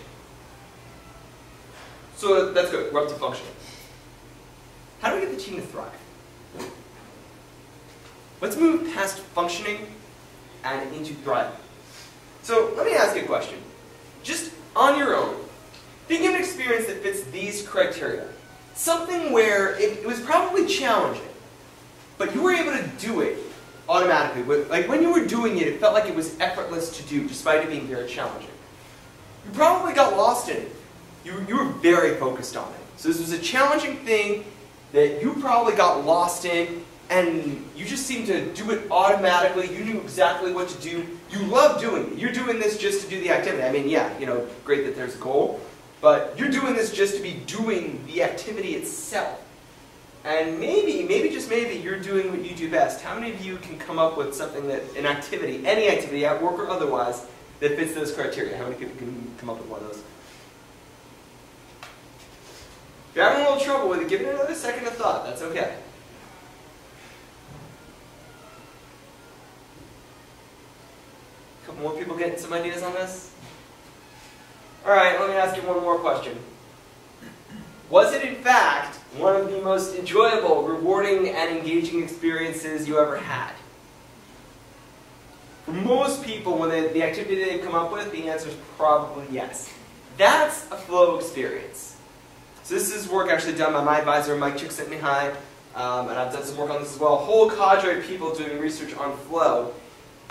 So that's good. We're up to function. How do we get the team to thrive? Let's move past functioning and into thriving. So let me ask you a question. Just on your own, think of an experience that fits these criteria. Something where it, it was probably challenging, but you were able to do it automatically. Like when you were doing it, it felt like it was effortless to do, despite it being very challenging. You probably got lost in it. You, you were very focused on it. So this was a challenging thing that you probably got lost in, and you just seem to do it automatically. You knew exactly what to do. You love doing it. You're doing this just to do the activity. I mean, yeah, you know, great that there's a goal, but you're doing this just to be doing the activity itself. And maybe, maybe just maybe, you're doing what you do best. How many of you can come up with something that, an activity, any activity, at work or otherwise, that fits those criteria? How many people can come up with one of those? If you're having a little trouble with it, give it another second of thought. That's okay. A couple more people getting some ideas on this? All right, let me ask you one more question. Was it in fact one of the most enjoyable, rewarding, and engaging experiences you ever had? For most people, when they, the activity they come up with, the answer is probably yes. That's a flow experience. So this is work actually done by my advisor, Mike Csikszentmihalyi, um, and I've done some work on this as well. A whole cadre of people doing research on flow.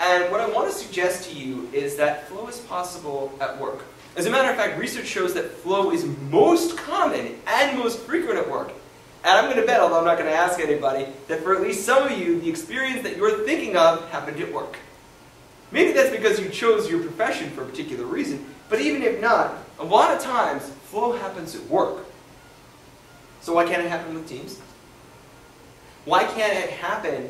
And what I want to suggest to you is that flow is possible at work. As a matter of fact, research shows that flow is most common and most frequent at work. And I'm going to bet, although I'm not going to ask anybody, that for at least some of you, the experience that you're thinking of happened at work. Maybe that's because you chose your profession for a particular reason, but even if not, a lot of times, flow happens at work. So why can't it happen with teams? Why can't it happen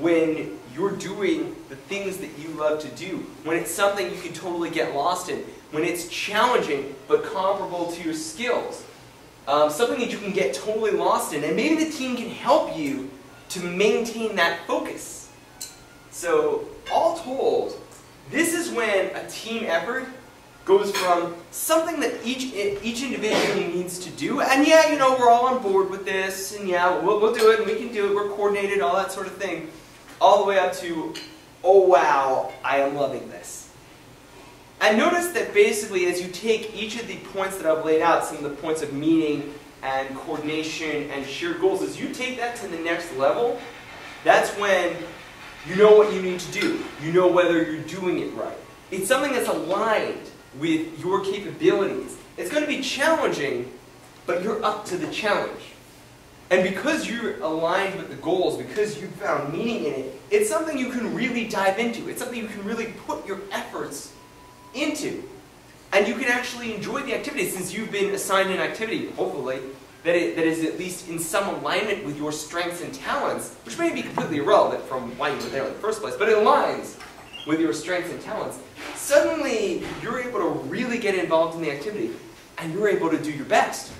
when you're doing the things that you love to do? When it's something you can totally get lost in? When it's challenging but comparable to your skills? Um, something that you can get totally lost in. And maybe the team can help you to maintain that focus. So, all told, this is when a team effort goes from something that each each individual needs to do, and yeah, you know, we're all on board with this, and yeah, we'll, we'll do it, and we can do it, we're coordinated, all that sort of thing, all the way up to, oh wow, I am loving this. And notice that basically as you take each of the points that I've laid out, some of the points of meaning and coordination and shared goals, as you take that to the next level, that's when you know what you need to do. You know whether you're doing it right. It's something that's aligned with your capabilities. It's going to be challenging, but you're up to the challenge. And because you're aligned with the goals, because you found meaning in it, it's something you can really dive into. It's something you can really put your efforts into. And you can actually enjoy the activity since you've been assigned an activity, hopefully, that, it, that is at least in some alignment with your strengths and talents, which may be completely irrelevant from why you were there in the first place, but it aligns with your strengths and talents. Suddenly, you're able to really get involved in the activity, and you're able to do your best.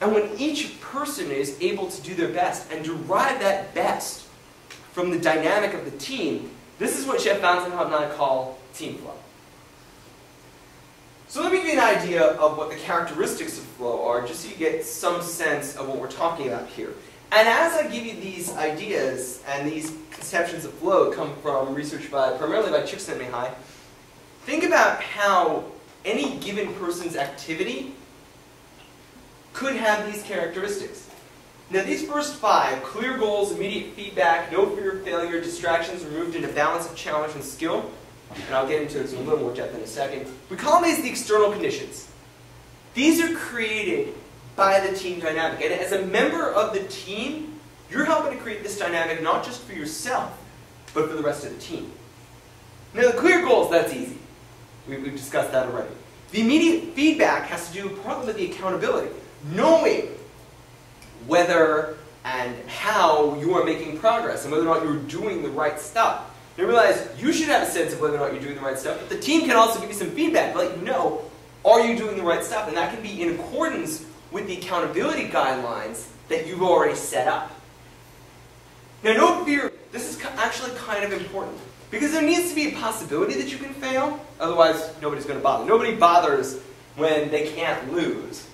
And when each person is able to do their best and derive that best from the dynamic of the team, this is what Jef van den Hout and I call team flow. So let me give you an idea of what the characteristics of flow are, just so you get some sense of what we're talking about here. And as I give you these ideas and these conceptions of flow come from research by primarily by Csikszentmihalyi, think about how any given person's activity could have these characteristics. Now these first five, clear goals, immediate feedback, no fear of failure, distractions removed, a balance of challenge and skill, and I'll get into this in a little more depth in a second, we call these the external conditions. These are created by the team dynamic. And as a member of the team, you're helping to create this dynamic not just for yourself, but for the rest of the team. Now the clear goals, that's easy. We, we've discussed that already. The immediate feedback has to do partly with the accountability. Knowing whether and how you are making progress and whether or not you're doing the right stuff. Now realize you should have a sense of whether or not you're doing the right stuff, but the team can also give you some feedback, let you know, are you doing the right stuff? And that can be in accordance with the accountability guidelines that you've already set up. Now no fear, this is actually kind of important. Because there needs to be a possibility that you can fail, otherwise nobody's going to bother. Nobody bothers when they can't lose.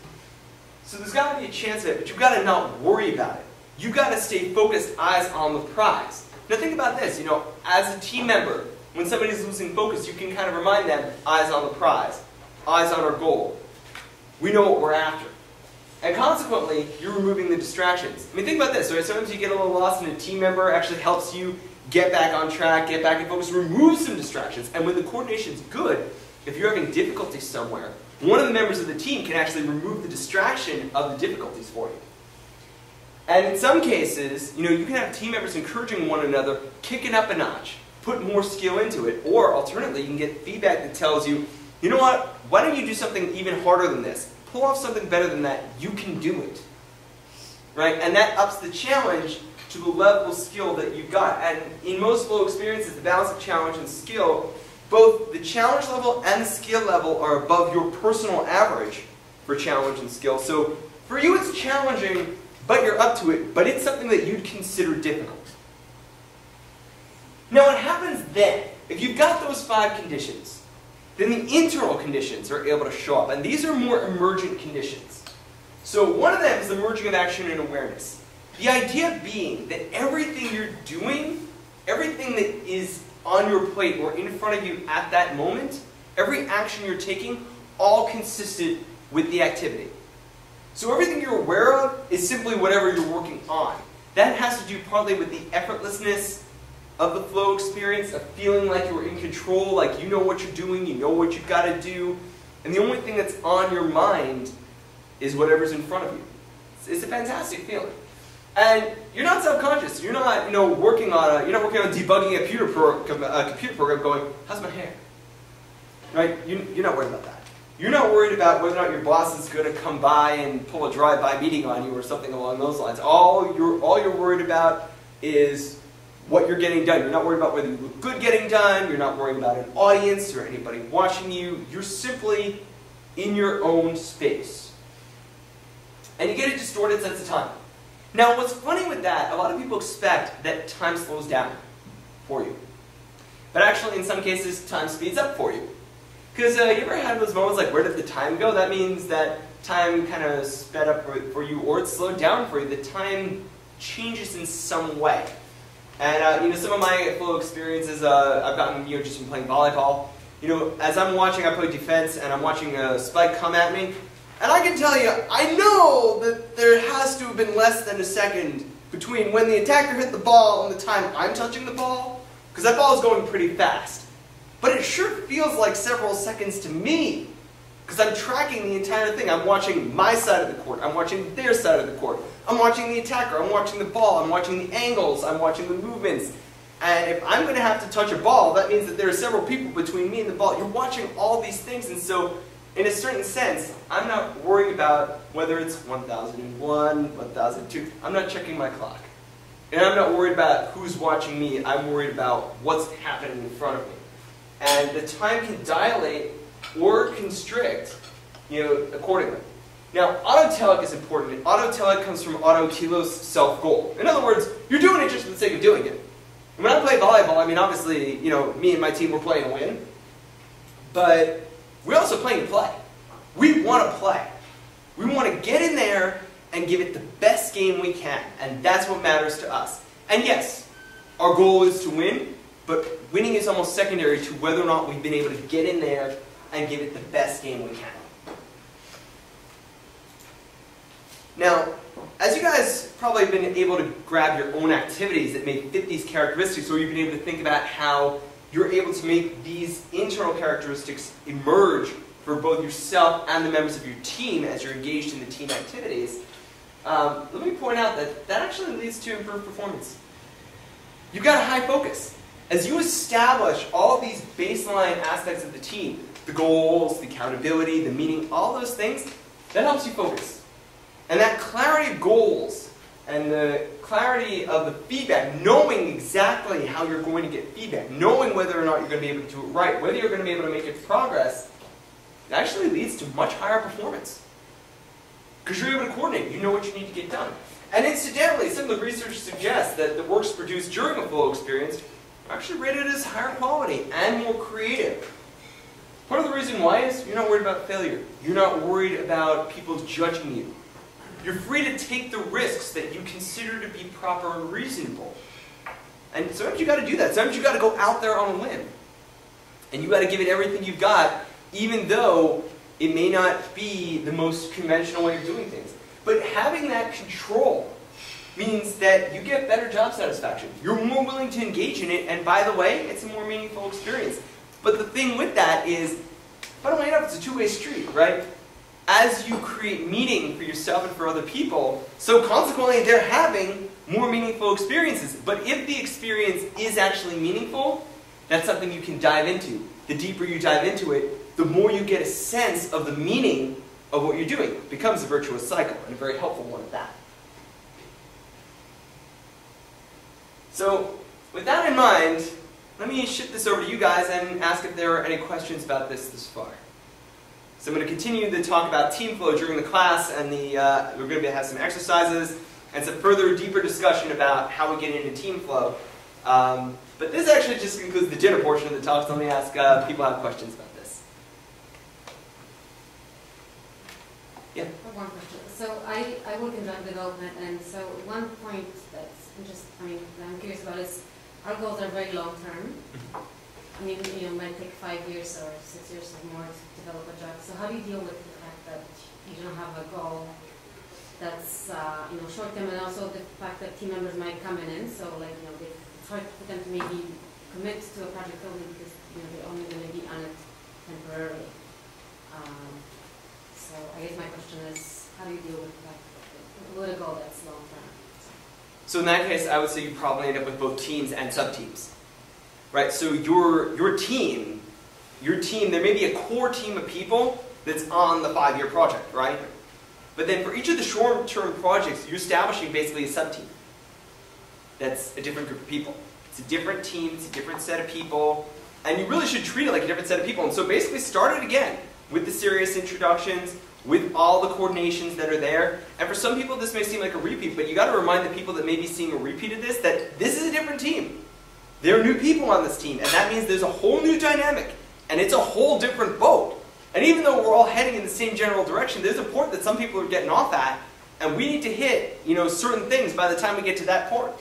So there's got to be a chance of it, but you've got to not worry about it. You've got to stay focused, eyes on the prize. Now think about this, you know, as a team member, when somebody's losing focus, you can kind of remind them, eyes on the prize, eyes on our goal. We know what we're after. And consequently, you're removing the distractions. I mean, think about this, right? Sometimes you get a little lost and a team member actually helps you get back on track, get back in focus, remove some distractions. And when the coordination's good, if you're having difficulty somewhere, one of the members of the team can actually remove the distraction of the difficulties for you. And in some cases, you know, you can have team members encouraging one another, kicking up a notch, put more skill into it, or alternately, you can get feedback that tells you, you know what, why don't you do something even harder than this? Pull off something better than that. You can do it. Right? And that ups the challenge to the level of skill that you've got. And in most flow experiences, the balance of challenge and skill, both the challenge level and skill level are above your personal average for challenge and skill. So for you it's challenging, but you're up to it, but it's something that you'd consider difficult. Now what happens then, if you've got those five conditions, then the internal conditions are able to show up. And these are more emergent conditions. So one of them is the merging of action and awareness. The idea being that everything you're doing, everything that is on your plate or in front of you at that moment, every action you're taking, all consistent with the activity. So everything you're aware of is simply whatever you're working on. That has to do partly with the effortlessness of the flow experience, of feeling like you're in control, like you know what you're doing, you know what you've got to do, and the only thing that's on your mind is whatever's in front of you. It's, it's a fantastic feeling. And you're not self-conscious. You're not, you know, working on a, you're not working on debugging a computer, pro, a computer program going, how's my hair? Right? You, you're not worried about that. You're not worried about whether or not your boss is going to come by and pull a drive-by meeting on you or something along those lines. All you're, all you're worried about is what you're getting done. You're not worried about whether you look good getting done. You're not worried about an audience or anybody watching you. You're simply in your own space. And you get a distorted sense of time. Now, what's funny with that, a lot of people expect that time slows down for you. But actually, in some cases, time speeds up for you. Because uh, you ever had those moments like, where did the time go? That means that time kind of sped up for, you, or it slowed down for you. The time changes in some way. And uh, you know, some of my flow experiences uh, I've gotten, you know, just from playing volleyball. You know, as I'm watching, I play defense, and I'm watching a spike come at me. And I can tell you, I know that there has to have been less than a second between when the attacker hit the ball and the time I'm touching the ball, because that ball is going pretty fast. But it sure feels like several seconds to me, because I'm tracking the entire thing. I'm watching my side of the court, I'm watching their side of the court, I'm watching the attacker, I'm watching the ball, I'm watching the angles, I'm watching the movements. And if I'm going to have to touch a ball, that means that there are several people between me and the ball. You're watching all these things, and so in a certain sense, I'm not worrying about whether it's 1001, 1002. I'm not checking my clock. And I'm not worried about who's watching me. I'm worried about what's happening in front of me. And the time can dilate or constrict, you know, accordingly. Now, autotelic is important. Autotelic comes from autotelos self-goal. In other words, you're doing it just for the sake of doing it. When I play volleyball, I mean, obviously, you know, me and my team, we're playing to win. But we're also playing to play. We want to play. We want to get in there and give it the best game we can. And that's what matters to us. And yes, our goal is to win, but winning is almost secondary to whether or not we've been able to get in there and give it the best game we can. Now, as you guys probably have been able to grab your own activities that may fit these characteristics, or you've been able to think about how you're able to make these internal characteristics emerge for both yourself and the members of your team as you're engaged in the team activities, um, let me point out that that actually leads to improved performance. You've got a high focus. As you establish all these baseline aspects of the team, the goals, the accountability, the meaning, all those things, that helps you focus. And that clarity of goals and the clarity of the feedback, knowing exactly how you're going to get feedback, knowing whether or not you're going to be able to do it right, whether you're going to be able to make it progress, it actually leads to much higher performance. Because you're able to coordinate, you know what you need to get done. And incidentally, some of the research suggests that the works produced during a flow experience are actually rated as higher quality and more creative. Part of the reason why is you're not worried about failure. You're not worried about people judging you. You're free to take the risks that you consider to be proper and reasonable. And sometimes you got to do that. Sometimes you got to go out there on a limb. And you got to give it everything you've got, even though it may not be the most conventional way of doing things. But having that control means that you get better job satisfaction. You're more willing to engage in it, and by the way, it's a more meaningful experience. But the thing with that is, funnily enough, it's a two-way street, right? As you create meaning for yourself and for other people, so consequently they're having more meaningful experiences. But if the experience is actually meaningful, that's something you can dive into. The deeper you dive into it, the more you get a sense of the meaning of what you're doing. It becomes a virtuous cycle, and a very helpful one at that. So, with that in mind, let me shift this over to you guys and ask if there are any questions about this this far. So I'm going to continue to talk about team flow during the class, and the, uh, we're going to have some exercises and some further deeper discussion about how we get into team flow. Um, but this actually just concludes the dinner portion of the talk, so let me ask uh, people have questions about this. Yeah. I have One question. So I, I work in drug development, and so one point that's just, I mean, that I'm curious about is our goals are very long term. I mean, you know, it might take five years or six years or more to develop a drug. So how do you deal with the fact that you don't have a goal that's, uh, you know, short term, and also the fact that team members might come in, so like, you know, they, hard for them to maybe commit to a project only because, you know, they're only going to be on it temporarily. Um, so I guess my question is, how do you deal with that, with a goal that's long term? So in that case, I would say you probably end up with both teams and sub-teams. Right? So your, your team, your team, there may be a core team of people that's on the five-year project, right? But then for each of the short-term projects, you're establishing basically a sub-team. That's a different group of people. It's a different team, it's a different set of people, and you really should treat it like a different set of people. And so basically start it again with the serious introductions, with all the coordinations that are there. And for some people, this may seem like a repeat, but you got to remind the people that may be seeing a repeat of this that this is a different team. There are new people on this team, and that means there's a whole new dynamic, and it's a whole different boat. And even though we're all heading in the same general direction, there's a point that some people are getting off at, and we need to hit, you know, certain things by the time we get to that point.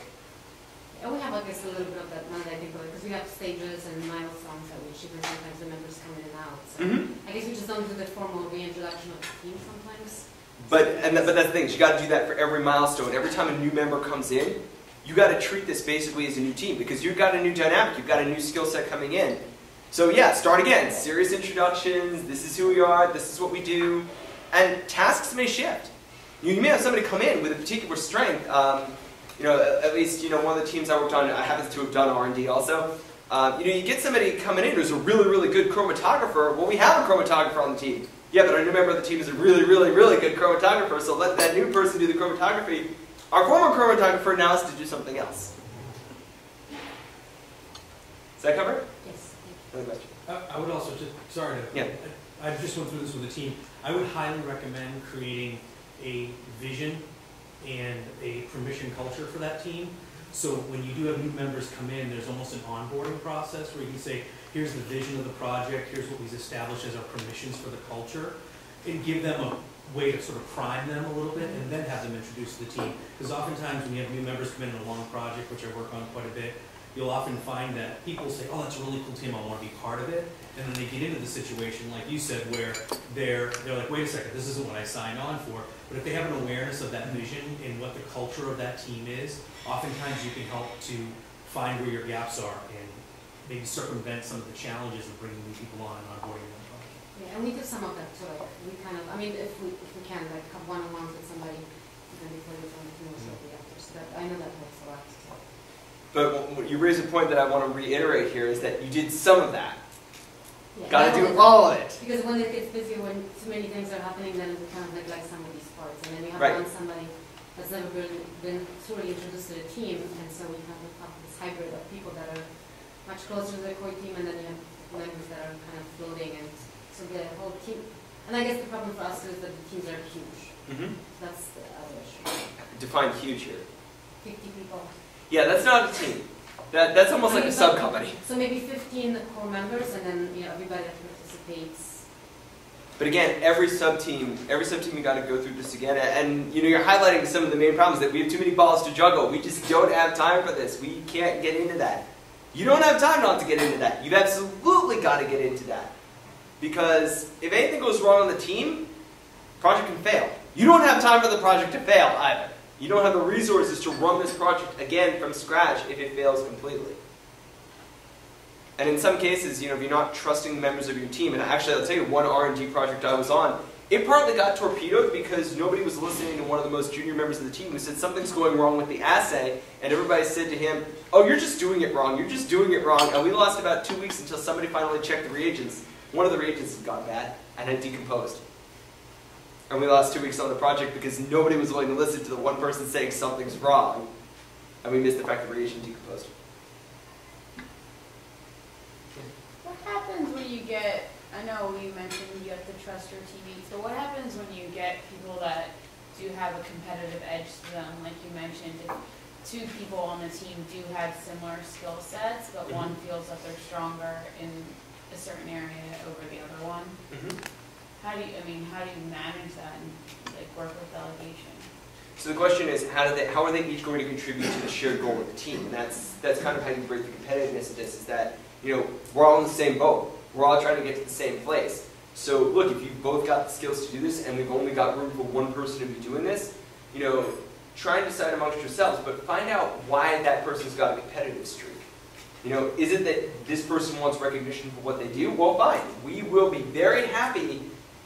And we have, I guess, a little bit of that now that I think about it, because we have stages and milestones at which even sometimes the members come in and out. So Mhm. I guess we just don't do the formal reintroduction of the team sometimes. But and that, but that's the thing. You got to do that for every milestone. Every time a new member comes in, you got to treat this basically as a new team because you've got a new dynamic. You've got a new skill set coming in. So yeah, start again. Serious introductions. This is who we are. This is what we do. And tasks may shift. You, may have somebody come in with a particular strength. Um, you know, at least you know one of the teams I worked on I happens to have done R and D also. Um, you know, you get somebody coming in who's a really, really good chromatographer. Well, we have a chromatographer on the team. Yeah, but our new member of the team is a really, really, really good chromatographer. So let that new person do the chromatography. Our former chromatographer now has to do something else. Does that cover? Yes. thank Another question? I I would also just, sorry to. Yeah. I I just went through this with the team. I would highly recommend creating a vision and a permission culture for that team. So when you do have new members come in, there's almost an onboarding process where you can say, here's the vision of the project, here's what we've established as our permissions for the culture, and give them a way to sort of prime them a little bit, and then have them introduced to the team. Because oftentimes when you have new members come in on a long project, which I work on quite a bit, you'll often find that people say, oh, that's a really cool team, I wanna be part of it. And then they get into the situation, like you said, where they're, they're like, wait a second, this isn't what I signed on for. But if they have an awareness of that vision and what the culture of that team is, oftentimes you can help to find where your gaps are and maybe circumvent some of the challenges of bringing new people on and onboarding and we do some of that too, like, we kind of, I mean, if we, if we can, like, have one-on-ones with somebody, even before you join the team or shortly after, so that, I know that helps a lot, so. But you raise a point that I want to reiterate here is that you did some of that. Yeah, Got to do all of it. Because when it gets busy, when too many things are happening, then we kind of neglect some of these parts, and then you have Right. one somebody that's never been, been truly introduced to the team, and so we have, we have this hybrid of people that are much closer to the core team, and then you have members that are kind of floating, and so the whole team, and I guess the problem for us is that the teams are huge, Mm-hmm. that's the other issue, Define huge here. fifty people. Yeah, that's not a team. That, that's almost like a sub company. So maybe fifteen core members, and then, you know, everybody that participates, But again, every sub team, every sub team, you got to go through this again. And you know, you're highlighting some of the main problems that we have too many balls to juggle. We just don't have time for this. We can't get into that. You don't have time not to get into that. You've absolutely got to get into that because if anything goes wrong on the team, project can fail. You don't have time for the project to fail either. You don't have the resources to run this project again from scratch if it fails completely. And in some cases, you know, if you're not trusting the members of your team, and actually, I'll tell you, one R&D project I was on, it partly got torpedoed because nobody was listening to one of the most junior members of the team who said something's going wrong with the assay, and everybody said to him, "Oh, you're just doing it wrong. You're just doing it wrong." And we lost about two weeks until somebody finally checked the reagents. One of the reagents had gone bad and had decomposed. And we lost two weeks on the project because nobody was willing to listen to the one person saying something's wrong, and we missed the fact the reagent decomposed. What happens when you get, I know you mentioned you have to trust your teammates, but what happens when you get people that do have a competitive edge to them, like you mentioned, two people on the team do have similar skill sets, but one mm-hmm. feels that they're stronger in a certain area over the other one? Mm-hmm. How do you, I mean, how do you manage that and like work with delegation? So the question is, how do they, how are they each going to contribute to the shared goal of the team? And that's that's kind of how you break the competitiveness of this. Is that you know we're all in the same boat. We're all trying to get to the same place. So look, if you've both got the skills to do this, and we've only got room for one person to be doing this, you know, try and decide amongst yourselves, but find out why that person's got a competitive streak. You know, is it that this person wants recognition for what they do? Well, fine. We will be very happy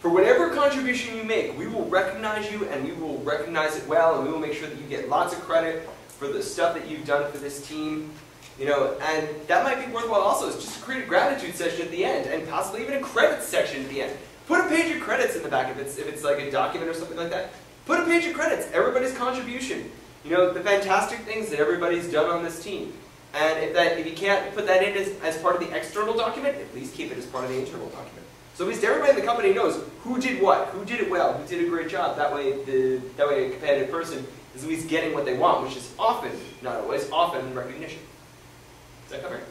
for whatever contribution you make, we will recognize you and we will recognize it well and we will make sure that you get lots of credit for the stuff that you've done for this team. You know, and that might be worthwhile also is just to create a gratitude session at the end and possibly even a credits section at the end. Put a page of credits in the back if it's if it's like a document or something like that. Put a page of credits, everybody's contribution. You know, the fantastic things that everybody's done on this team. And if that if you can't put that in as, as part of the external document, at least keep it as part of the internal document. So at least everybody in the company knows who did what, who did it well, who did a great job. That way, the that way a competitive person is at least getting what they want, which is often, not always, often recognition. Does that cover it?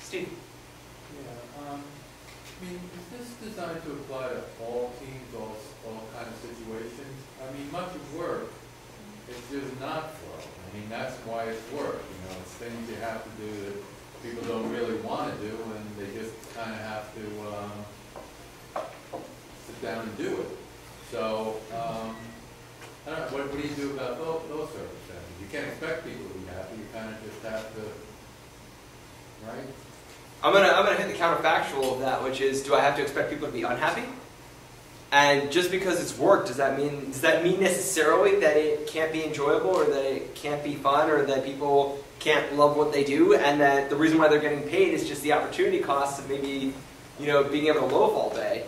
Steve. Yeah, um, I mean, is this designed to apply to all teams, all, all kind of situations? I mean, much of work is just not mean, that's why it's work, you know, it's things you have to do that people don't really want to do, and they just kind of have to, um, sit down and do it. So, um, I don't know, what, what do you do about those, those circumstances? You can't expect people to be happy, you kind of just have to, right? I'm gonna I'm gonna hit the counterfactual of that, which is, do I have to expect people to be unhappy? And just because it's work, does that mean does that mean necessarily that it can't be enjoyable, or that it can't be fun, or that people can't love what they do, and that the reason why they're getting paid is just the opportunity cost of maybe, you know, being able to loaf all day?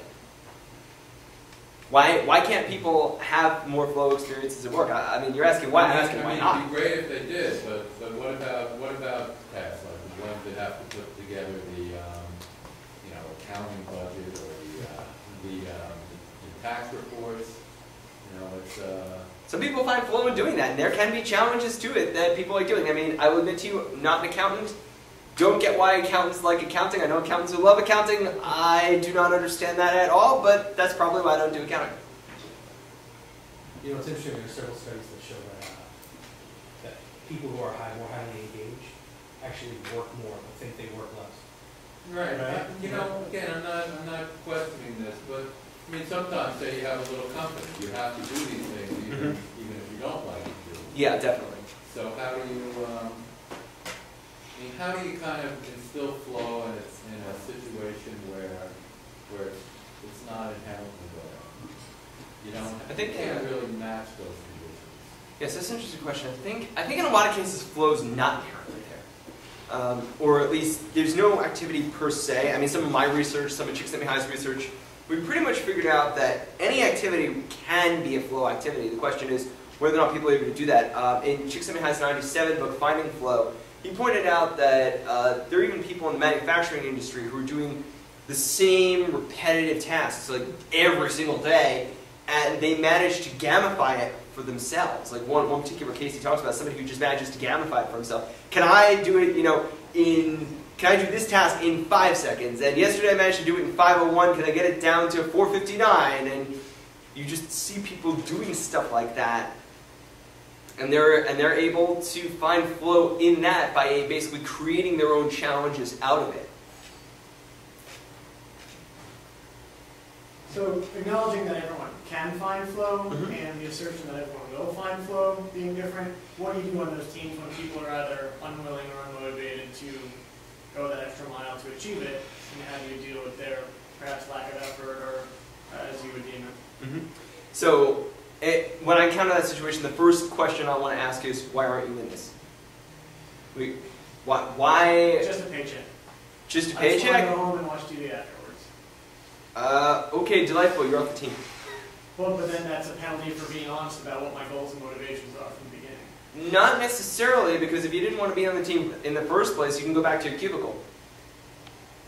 Why why can't people have more flow experiences at work? I, I mean, you're asking why. I'm I mean, asking why not. It'd be great if they did, but, but what about, what about tasks, like the ones that have to put together the, um, you know, accounting budget or the, uh, the, the tax reports? You know, it's, uh, Some people find flow in doing that, and there can be challenges to it that people like doing. I mean, I will admit to you, not an accountant. Don't get why accountants like accounting. I know accountants who love accounting. I do not understand that at all, but that's probably why I don't do accounting. You know, it's interesting, there's several studies that show that, uh, that people who are high, more highly engaged actually work more, but think they work less. Right, Right. you know, again, I'm not, I'm not questioning this, but, I mean, sometimes, say you have a little company, you have to do these things, even, Mhm. even if you don't like to do them. Yeah, definitely. So how do you, um, I mean, how do you kind of instill flow in a, in a situation where, where it's not inherently there? You know, I think, you can't uh, really match those conditions. Yes, that's an interesting question. I think I think in a lot of cases flow's not inherently there, um, or at least there's no activity per se. I mean, some of my research, some of Csikszentmihalyi's research, we pretty much figured out that any activity can be a flow activity. The question is whether or not people are able to do that. Uh, in High's '97 book, Finding Flow, he pointed out that uh, there are even people in the manufacturing industry who are doing the same repetitive tasks like every single day, and they manage to gamify it for themselves. Like one, one particular case he talks about, somebody who just manages to gamify it for himself. Can I do it, you know, in, can I do this task in five seconds? And yesterday I managed to do it in 501, can I get it down to 459? And you just see people doing stuff like that. And they're, and they're able to find flow in that by basically creating their own challenges out of it. So acknowledging that everyone can find flow Mhm. and the assertion that everyone will find flow being different, what do you do on those teams when people are either unwilling or unmotivated to go that extra mile to achieve it? And how do you deal with their perhaps lack of effort or uh, as you would deem it? Mhm. So, it, when I encounter that situation, the first question I want to ask is, why aren't you in this? We, why, why Just a paycheck. just a I just want to go home and watch TV afterwards. Uh, okay, delightful, you're off the team. Well, but then that's a penalty for being honest about what my goals and motivations are from the beginning. Not necessarily, because if you didn't want to be on the team in the first place, you can go back to your cubicle.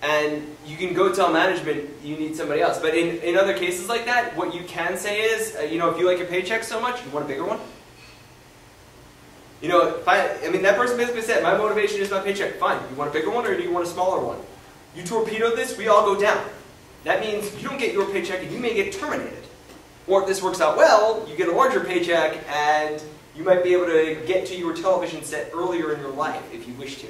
And you can go tell management you need somebody else. But in, in other cases like that, what you can say is, uh, you know, if you like your paycheck so much, you want a bigger one? You know, I, I mean, that person basically said, my motivation is my paycheck. Fine, you want a bigger one or do you want a smaller one? You torpedo this, we all go down. That means you don't get your paycheck and you may get terminated. Or if this works out well, you get a larger paycheck and you might be able to get to your television set earlier in your life if you wish to.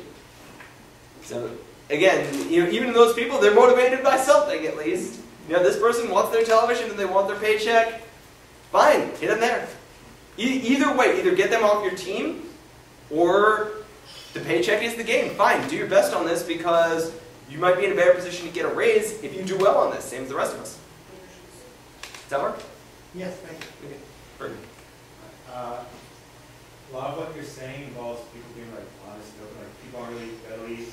So again, you know, even those people, they're motivated by something at least. You know, this person wants their television and they want their paycheck. Fine, hit them there. E- either way, either get them off your team or the paycheck is the game. Fine, do your best on this because you might be in a better position to get a raise if you do well on this, same as the rest of us. Does that work? Yes, thank you. Okay, perfect. Uh, A lot of what you're saying involves people being like honest and open, like people aren't really readily,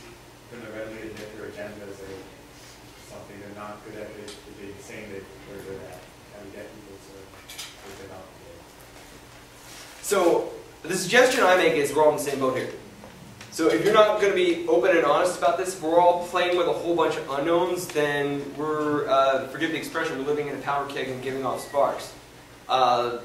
gonna readily admit their agendas or something they're not good at, they, they're saying that they're good at. How do you get people to, they're not good? So the suggestion I make is we're all in the same boat here. So if you're not going to be open and honest about this, if we're all playing with a whole bunch of unknowns, then we're, uh, forgive the expression, we're living in a powder keg and giving off sparks. Uh,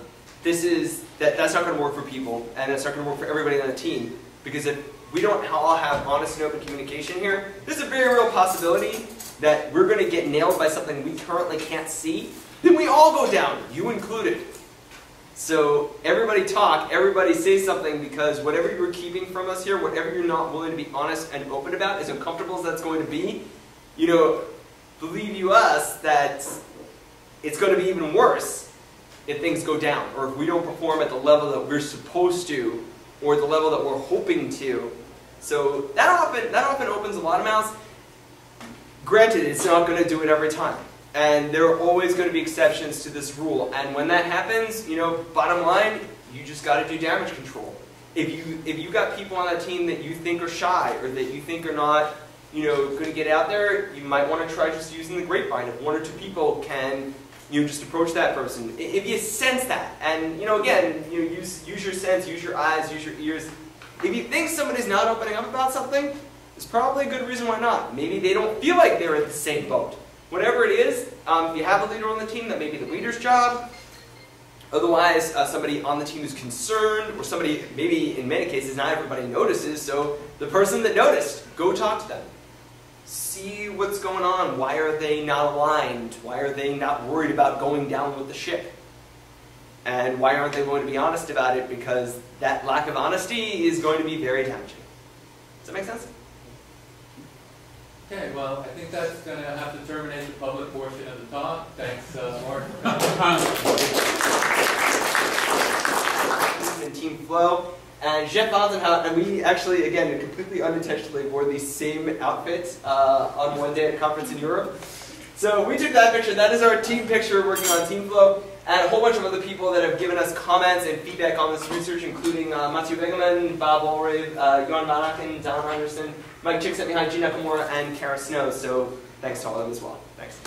this is, that, that's not going to work for people, and it's not going to work for everybody on the team, because if we don't all have honest and open communication here, there's a very real possibility that we're going to get nailed by something we currently can't see, then we all go down, you included. So everybody talk, everybody say something because whatever you're keeping from us here, whatever you're not willing to be honest and open about, as uncomfortable as that's going to be, you know, believe you us that it's going to be even worse if things go down or if we don't perform at the level that we're supposed to or the level that we're hoping to. So that often that often opens a lot of mouths. Granted, it's not going to do it every time. And there are always going to be exceptions to this rule. And when that happens, you know, bottom line, you just got to do damage control. If you if you got people on that team that you think are shy or that you think are not, you know, going to get out there, you might want to try just using the grapevine. If one or two people can, you just approach that person. If you sense that, and you know, again, you know, use use your sense, use your eyes, use your ears. If you think somebody's not opening up about something, there's probably a good reason why not. Maybe they don't feel like they're in the same boat. Whatever it is, um, if you have a leader on the team, that may be the leader's job. Otherwise, uh, somebody on the team who's concerned, or somebody, maybe in many cases, not everybody notices, so the person that noticed, go talk to them. See what's going on. Why are they not aligned? Why are they not worried about going down with the ship? And why aren't they willing to be honest about it? Because that lack of honesty is going to be very damaging. Does that make sense? Okay, well, I think that's going to have to terminate the public portion of the talk. Thanks, uh, Martin. *laughs* and Team Flow. And Jef van den Hout, and we actually, again, completely unintentionally wore the same outfit uh, on one day at a conference in Europe. So we took that picture. That is our team picture working on Team Flow. And a whole bunch of other people that have given us comments and feedback on this research, including uh, Matthew Begelman, Bob Ulrich, uh, Johan Don Anderson, Mike Csikszentmihalyi G. Nakamura, and Kara Snow. So thanks to all of them as well. Thanks.